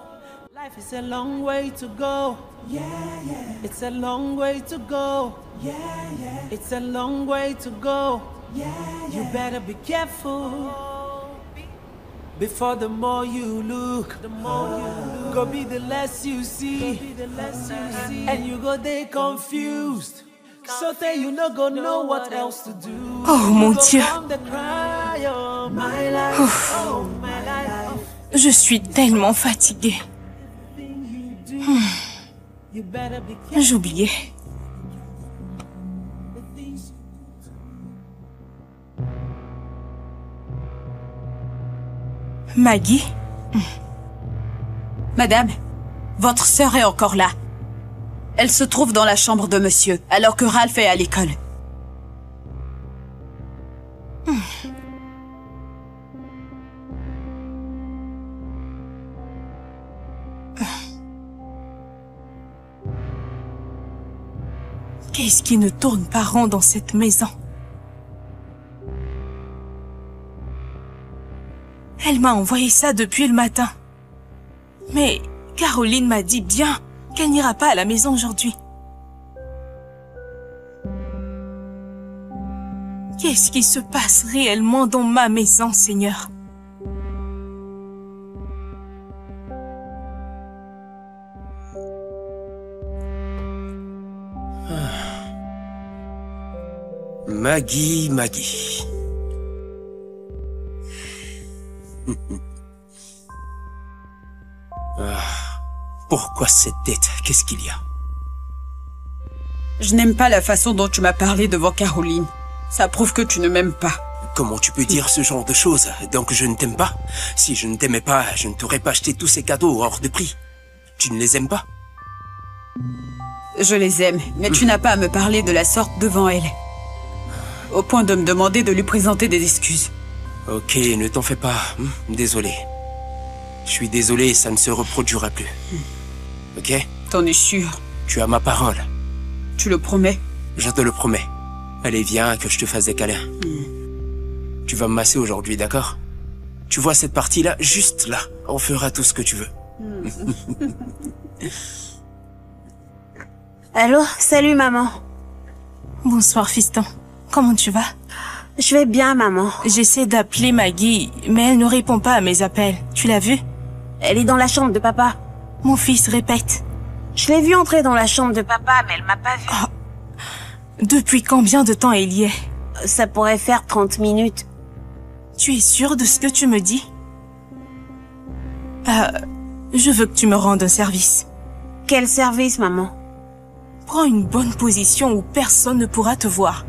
Life is a long way to go. Yeah, yeah. It's a long way to go. Yeah, yeah. It's a long way to go. Yeah, yeah. You better be careful. Before the more you look, the more you look, go be the less you see, the less you see, and you go there confused. So then you no go know what else to do. Oh, mon Dieu. Je suis tellement fatiguée. You better be careful. J'oubliais. Maggie? Madame, votre sœur est encore là. Elle se trouve dans la chambre de monsieur, alors que Ralph est à l'école. Qu'est-ce qui ne tourne pas rond dans cette maison? Elle m'a envoyé ça depuis le matin. Mais Caroline m'a dit bien qu'elle n'ira pas à la maison aujourd'hui. Qu'est-ce qui se passe réellement dans ma maison, Seigneur? Maggie, Maggie. Ah, pourquoi cette tête? Qu'est-ce qu'il y a? Je n'aime pas la façon dont tu m'as parlé devant Caroline. Ça prouve que tu ne m'aimes pas. Comment tu peux dire ce genre de choses? Donc je ne t'aime pas? Si je ne t'aimais pas, je ne t'aurais pas acheté tous ces cadeaux hors de prix. Tu ne les aimes pas? Je les aime, mais tu n'as pas à me parler de la sorte devant elle. Au point de me demander de lui présenter des excuses. Ok, ne t'en fais pas. Hmm, Désolé. Je suis désolé, ça ne se reproduira plus. Ok? T'en es sûr? Tu as ma parole. Tu le promets? Je te le promets. Allez, viens, que je te fasse des câlins. Tu vas me masser aujourd'hui, d'accord? Tu vois cette partie-là, juste là. On fera tout ce que tu veux. Allô? Salut maman. Bonsoir, fiston. Comment tu vas? Je vais bien maman. J'essaie d'appeler Maggie, mais elle ne répond pas à mes appels. Tu l'as vue? Elle est dans la chambre de papa. Mon fils répète. Je l'ai vue entrer dans la chambre de papa, mais elle m'a pas vue. Depuis combien de temps elle y est? Ça pourrait faire 30 minutes. Tu es sûr de ce que tu me dis? Euh, je veux que tu me rendes un service. Quel service maman? Prends une bonne position où personne ne pourra te voir.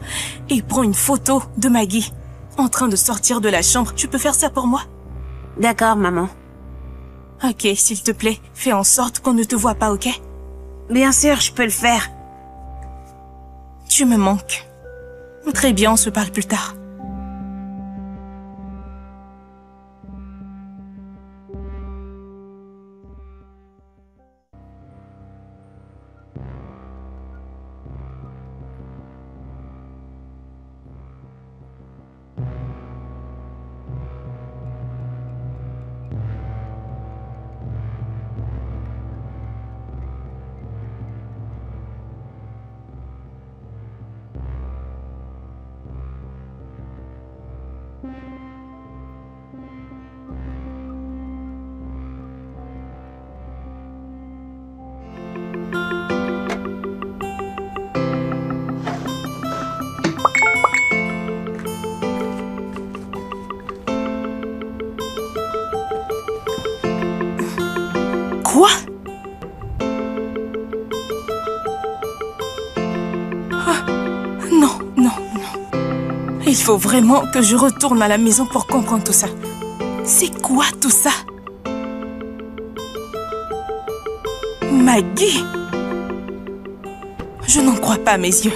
Et prends une photo de Maggie. En train de sortir de la chambre. Tu peux faire ça pour moi? D'accord maman. Ok, s'il te plaît, fais en sorte qu'on ne te voit pas, ok? Bien sûr, je peux le faire. Tu me manques. Très bien, on se parle plus tard. Faut vraiment que je retourne à la maison pour comprendre tout ça. C'est quoi tout ça? Maggie? Je n'en crois pas mes yeux.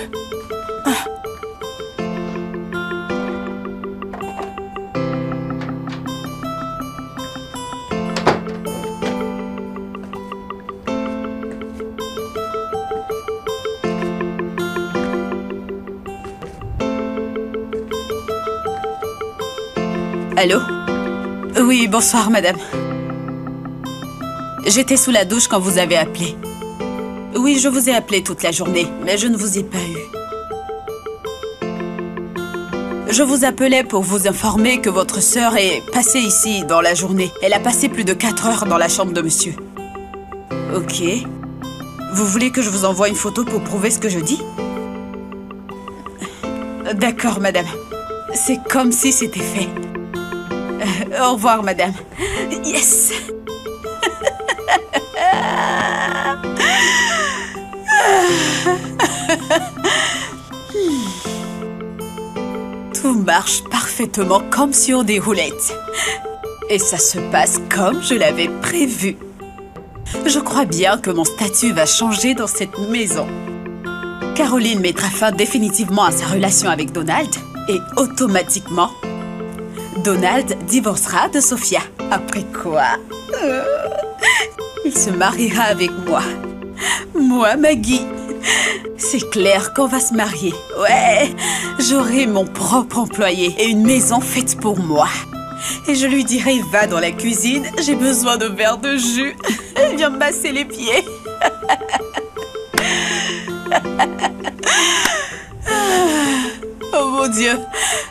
Allô Oui, bonsoir, madame. J'étais sous la douche quand vous avez appelé. Oui, je vous ai appelé toute la journée, mais je ne vous ai pas eu. Je vous appelais pour vous informer que votre sœur est passée ici dans la journée. Elle a passé plus de 4 heures dans la chambre de monsieur. Ok. Vous voulez que je vous envoie une photo pour prouver ce que je dis? D'accord, madame. C'est comme si c'était fait. Au revoir, madame. Yes Tout marche parfaitement comme sur des roulettes. Et ça se passe comme je l'avais prévu. Je crois bien que mon statut va changer dans cette maison. Caroline mettra fin définitivement à sa relation avec Donald et automatiquement, Donald divorcera de Sophia. Après quoi euh, Il se mariera avec moi. Moi, Maggie. C'est clair qu'on va se marier. Ouais, j'aurai mon propre employé et une maison faite pour moi. Et je lui dirai, va dans la cuisine, j'ai besoin de verre de jus. Viens me masser les pieds. oh mon Dieu,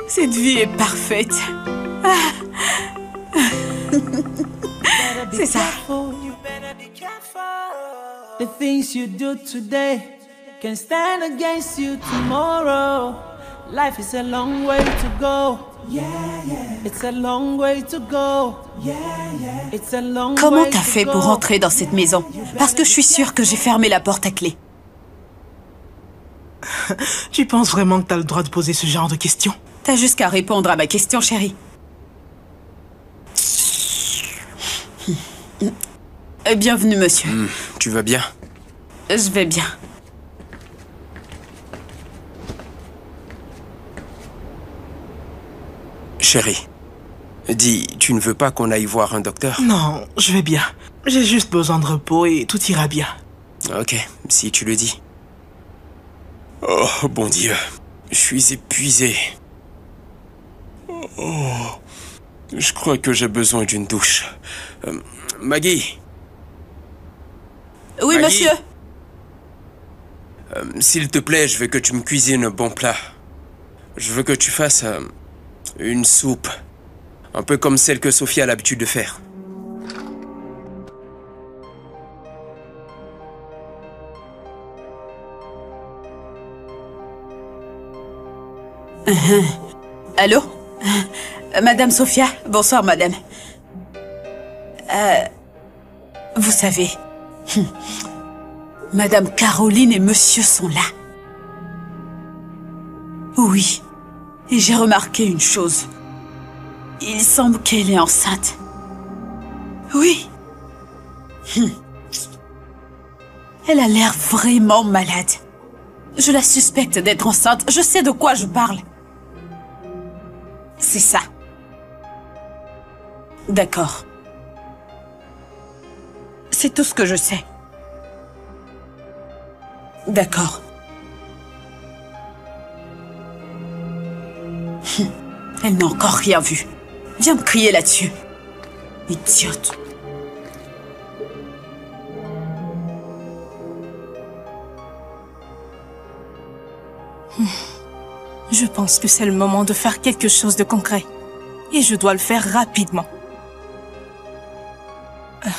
cette vie est parfaite. C'est ça. The things you do today can stand against you tomorrow. Life is a long way to go. Yeah, yeah. It's a long way to go. Yeah, yeah. It's a long Comment way t'as fait go. pour rentrer dans cette maison? Parce que je suis sûre que j'ai fermé la porte à clé. Tu penses vraiment que t'as le droit de poser ce genre de questions? T'as juste qu'à répondre à ma question, chérie. Bienvenue, monsieur. Hmm, tu vas bien? Je vais bien. Chérie, dis, tu ne veux pas qu'on aille voir un docteur? Non, je vais bien. J'ai juste besoin de repos et tout ira bien. Ok, si tu le dis. Oh, bon Dieu, je suis épuisé. Oh, je crois que j'ai besoin d'une douche. Euh, Maggie, Oui, Maggie monsieur. euh, s'il te plaît, je veux que tu me cuisines un bon plat. Je veux que tu fasses euh, une soupe. Un peu comme celle que Sophie a l'habitude de faire. Allô? Euh, Madame Sophia? Bonsoir, madame. Euh, vous savez, Madame Caroline et monsieur sont là. Oui, et j'ai remarqué une chose. Il semble qu'elle est enceinte. Oui. Elle a l'air vraiment malade. Je la suspecte d'être enceinte. Je sais de quoi je parle. C'est ça. D'accord. C'est tout ce que je sais. D'accord. Elle n'a encore rien vu. Viens me crier là-dessus. Idiote. Je pense que c'est le moment de faire quelque chose de concret. Et je dois le faire rapidement. Où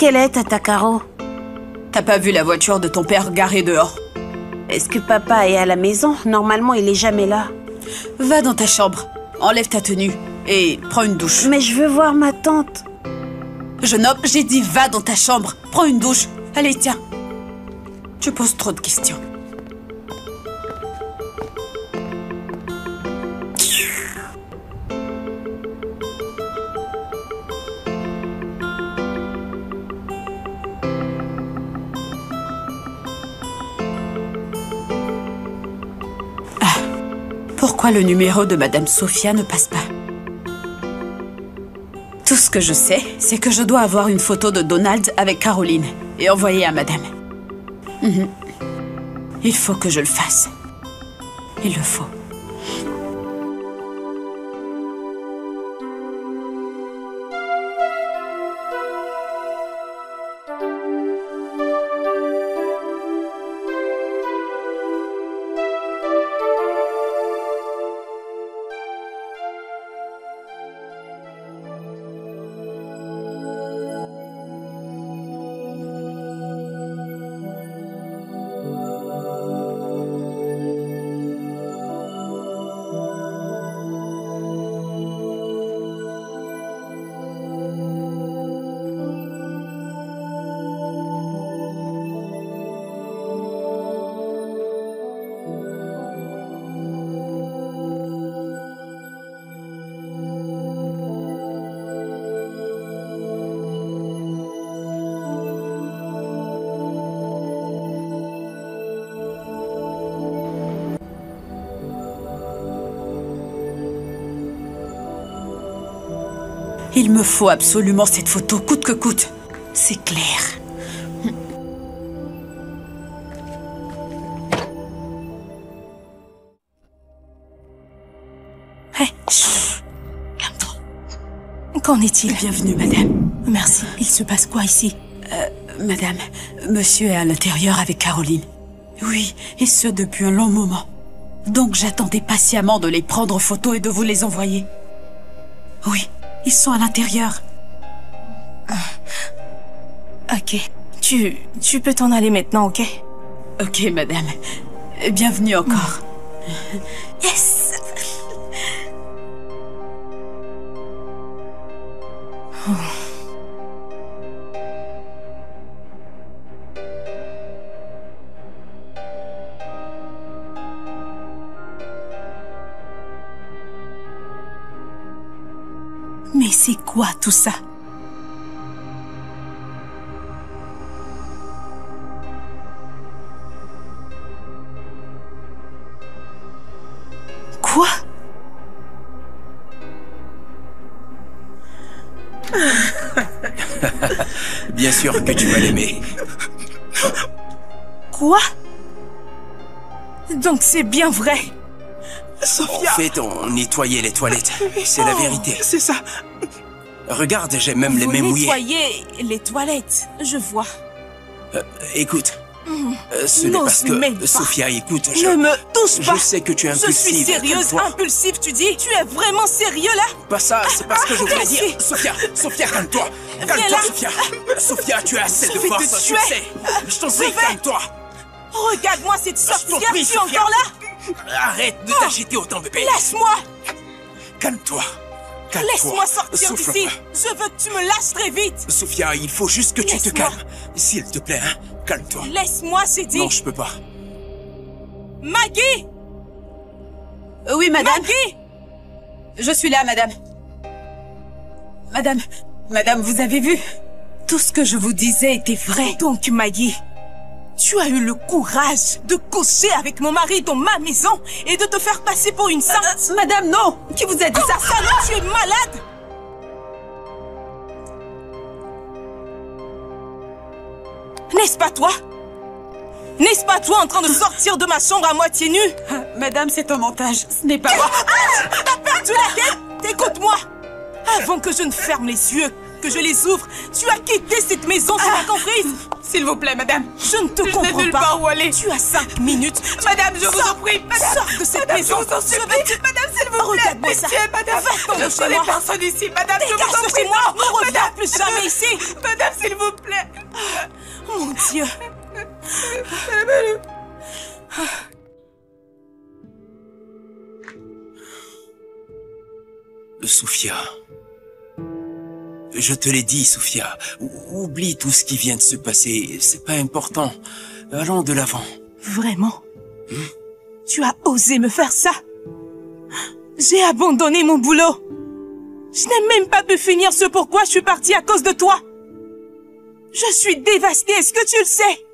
qu'elle est, Tata Caro T'as pas vu la voiture de ton père garée dehors Est-ce que papa est à la maison Normalement, il est jamais là. Va dans ta chambre, enlève ta tenue et prends une douche. Mais je veux voir ma tante. Jeune homme, j'ai dit va dans ta chambre, prends une douche. Allez, tiens. Tu poses trop de questions. Pourquoi le numéro de Madame Sophia ne passe pas Tout ce que je sais, c'est que je dois avoir une photo de Donald avec Caroline et envoyer à Madame. Mhm. Il faut que je le fasse. Il le faut. Il me faut absolument cette photo, coûte que coûte. C'est clair. Hé. Calme-toi. Qu'en est-il? Bienvenue, madame. Merci. Il se passe quoi ici? Euh, madame, monsieur est à l'intérieur avec Caroline. Oui, et ce depuis un long moment. Donc j'attendais patiemment de les prendre en photo et de vous les envoyer. Ils sont à l'intérieur. Ok. Tu, tu peux t'en aller maintenant, ok? Ok, madame. Bienvenue encore. Tout ça Quoi? Bien sûr que tu vas l'aimer. Quoi? Donc c'est bien vrai. En fait, on nettoyait les toilettes. C'est la vérité. C'est ça. Regarde, j'ai même les mains mouillées. nettoyez les toilettes. Je vois. Euh, écoute, euh, ce n'est parce que... pas. Sophia, écoute, je... Ne me touche pas. Je sais que tu es Je impulsive. suis sérieuse, impulsive, tu dis Tu es vraiment sérieux là? Pas ça, c'est pas ce que je voulais dire. Sophia, Sophia, calme-toi. Calme-toi. Sophia. Sophia, tu as assez Je de force, je tuer. sais. Je t'en Je prie, calme-toi. Regarde-moi cette Je sorcière, tu es encore là? Arrête de Oh. t'agiter autant, bébé. Laisse-moi Calme-toi. Laisse-moi sortir Souffle d'ici. Je veux que tu me lâches très vite Sophia, il faut juste que tu te calmes. S'il te plaît, hein, calme-toi. Laisse-moi, c'est dit Non, je peux pas. Maggie Euh, Oui, madame. Maggie Je suis là, madame. Madame, madame, vous avez vu? Tout ce que je vous disais était vrai. Donc, Maggie, tu as eu le courage de coucher avec mon mari dans ma maison et de te faire passer pour une sainte. Euh, Madame, non. Qui vous a dit ça? Ça, non, tu es malade? N'est-ce pas toi? N'est-ce pas toi en train de sortir de ma chambre à moitié nue? Ah, Madame, c'est un montage. Ce n'est pas moi. T'as perdu la tête Écoute-moi Avant que je ne ferme les yeux, que je les ouvre, tu as quitté cette maison, tu m'as comprise? S'il vous plaît, madame. Je ne te Je comprends nulle pas. part où aller. Tu as cinq minutes. Madame, je vous en prie. Madame, Sors de cette madame, maison. je vous en supplie. te- Madame, s'il vous plaît. Regarde-moi ça. Madame. Je chez connais personne ici. Madame, je vous Dégage en prie. moi. Ne reviens madame. plus jamais ici. Madame, s'il vous plaît. Mon Dieu. Sophia. Je te l'ai dit, Sophia. ou- Oublie tout ce qui vient de se passer. C'est pas important. Allons de l'avant. Vraiment? Tu as osé me faire ça? J'ai abandonné mon boulot. Je n'ai même pas pu finir ce pourquoi je suis partie à cause de toi. Je suis dévastée, est-ce que tu le sais?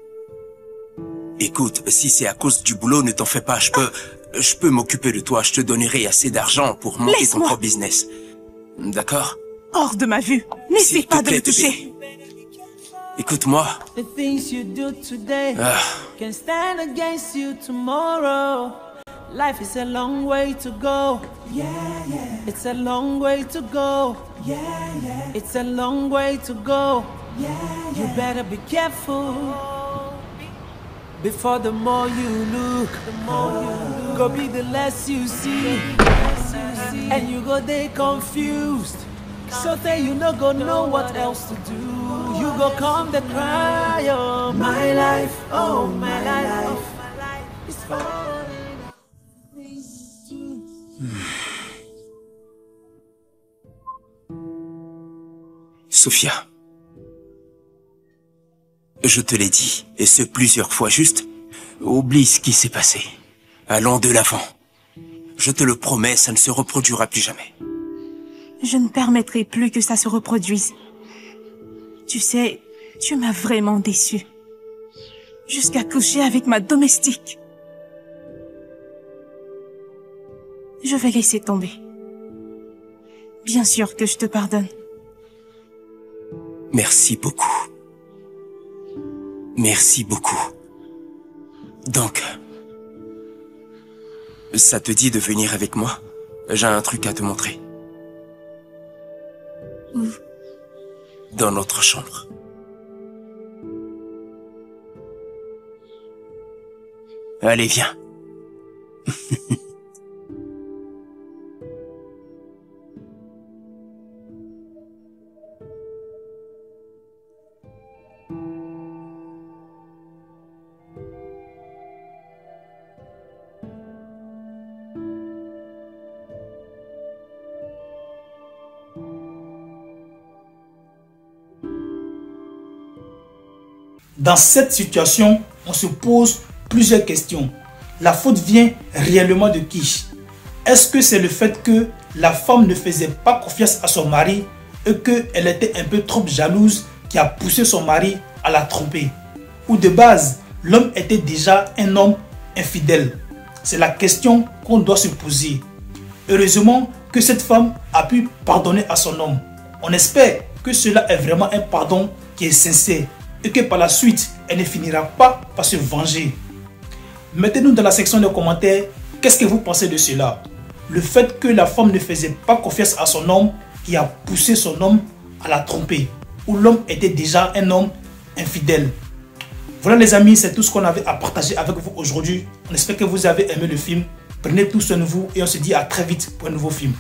Écoute, si c'est à cause du boulot, ne t'en fais pas. Je peux, je peux m'occuper de toi. Je te donnerai assez d'argent pour monter ton propre business. D'accord? Hors de ma vue. N'essaie pas de me toucher. Écoute-moi. The things you do today Ah. can stand against you tomorrow. Life is a long way to go. Yeah, yeah. It's a long way to go. Yeah, yeah. It's a long way to go. Yeah, yeah. You better be careful. Before the more you look, the more you look, go be the less you see. And you go they confused. So you no go know what else to do. You go come the cry, oh my life, oh my life. Sophia. Je te l'ai dit, et ce plusieurs fois juste. Oublie ce qui s'est passé. Allons de l'avant. Je te le promets, ça ne se reproduira plus jamais. Je ne permettrai plus que ça se reproduise. Tu sais, tu m'as vraiment déçu. Jusqu'à coucher avec ma domestique. Je vais laisser tomber. Bien sûr que je te pardonne. Merci beaucoup. Merci beaucoup. Donc, ça te dit de venir avec moi? J'ai un truc à te montrer. Dans notre chambre. Allez, viens. Dans cette situation, on se pose plusieurs questions. La faute vient réellement de qui? Est-ce que c'est le fait que la femme ne faisait pas confiance à son mari et qu'elle était un peu trop jalouse qui a poussé son mari à la tromper? Ou de base, l'homme était déjà un homme infidèle C'est la question qu'on doit se poser. Heureusement que cette femme a pu pardonner à son homme. On espère que cela est vraiment un pardon qui est sincère et que par la suite, elle ne finira pas par se venger. Mettez-nous dans la section de commentaires qu'est-ce que vous pensez de cela? Le fait que la femme ne faisait pas confiance à son homme qui a poussé son homme à la tromper. Ou l'homme était déjà un homme infidèle. Voilà les amis, c'est tout ce qu'on avait à partager avec vous aujourd'hui. On espère que vous avez aimé le film. Prenez tout soin de vous et on se dit à très vite pour un nouveau film.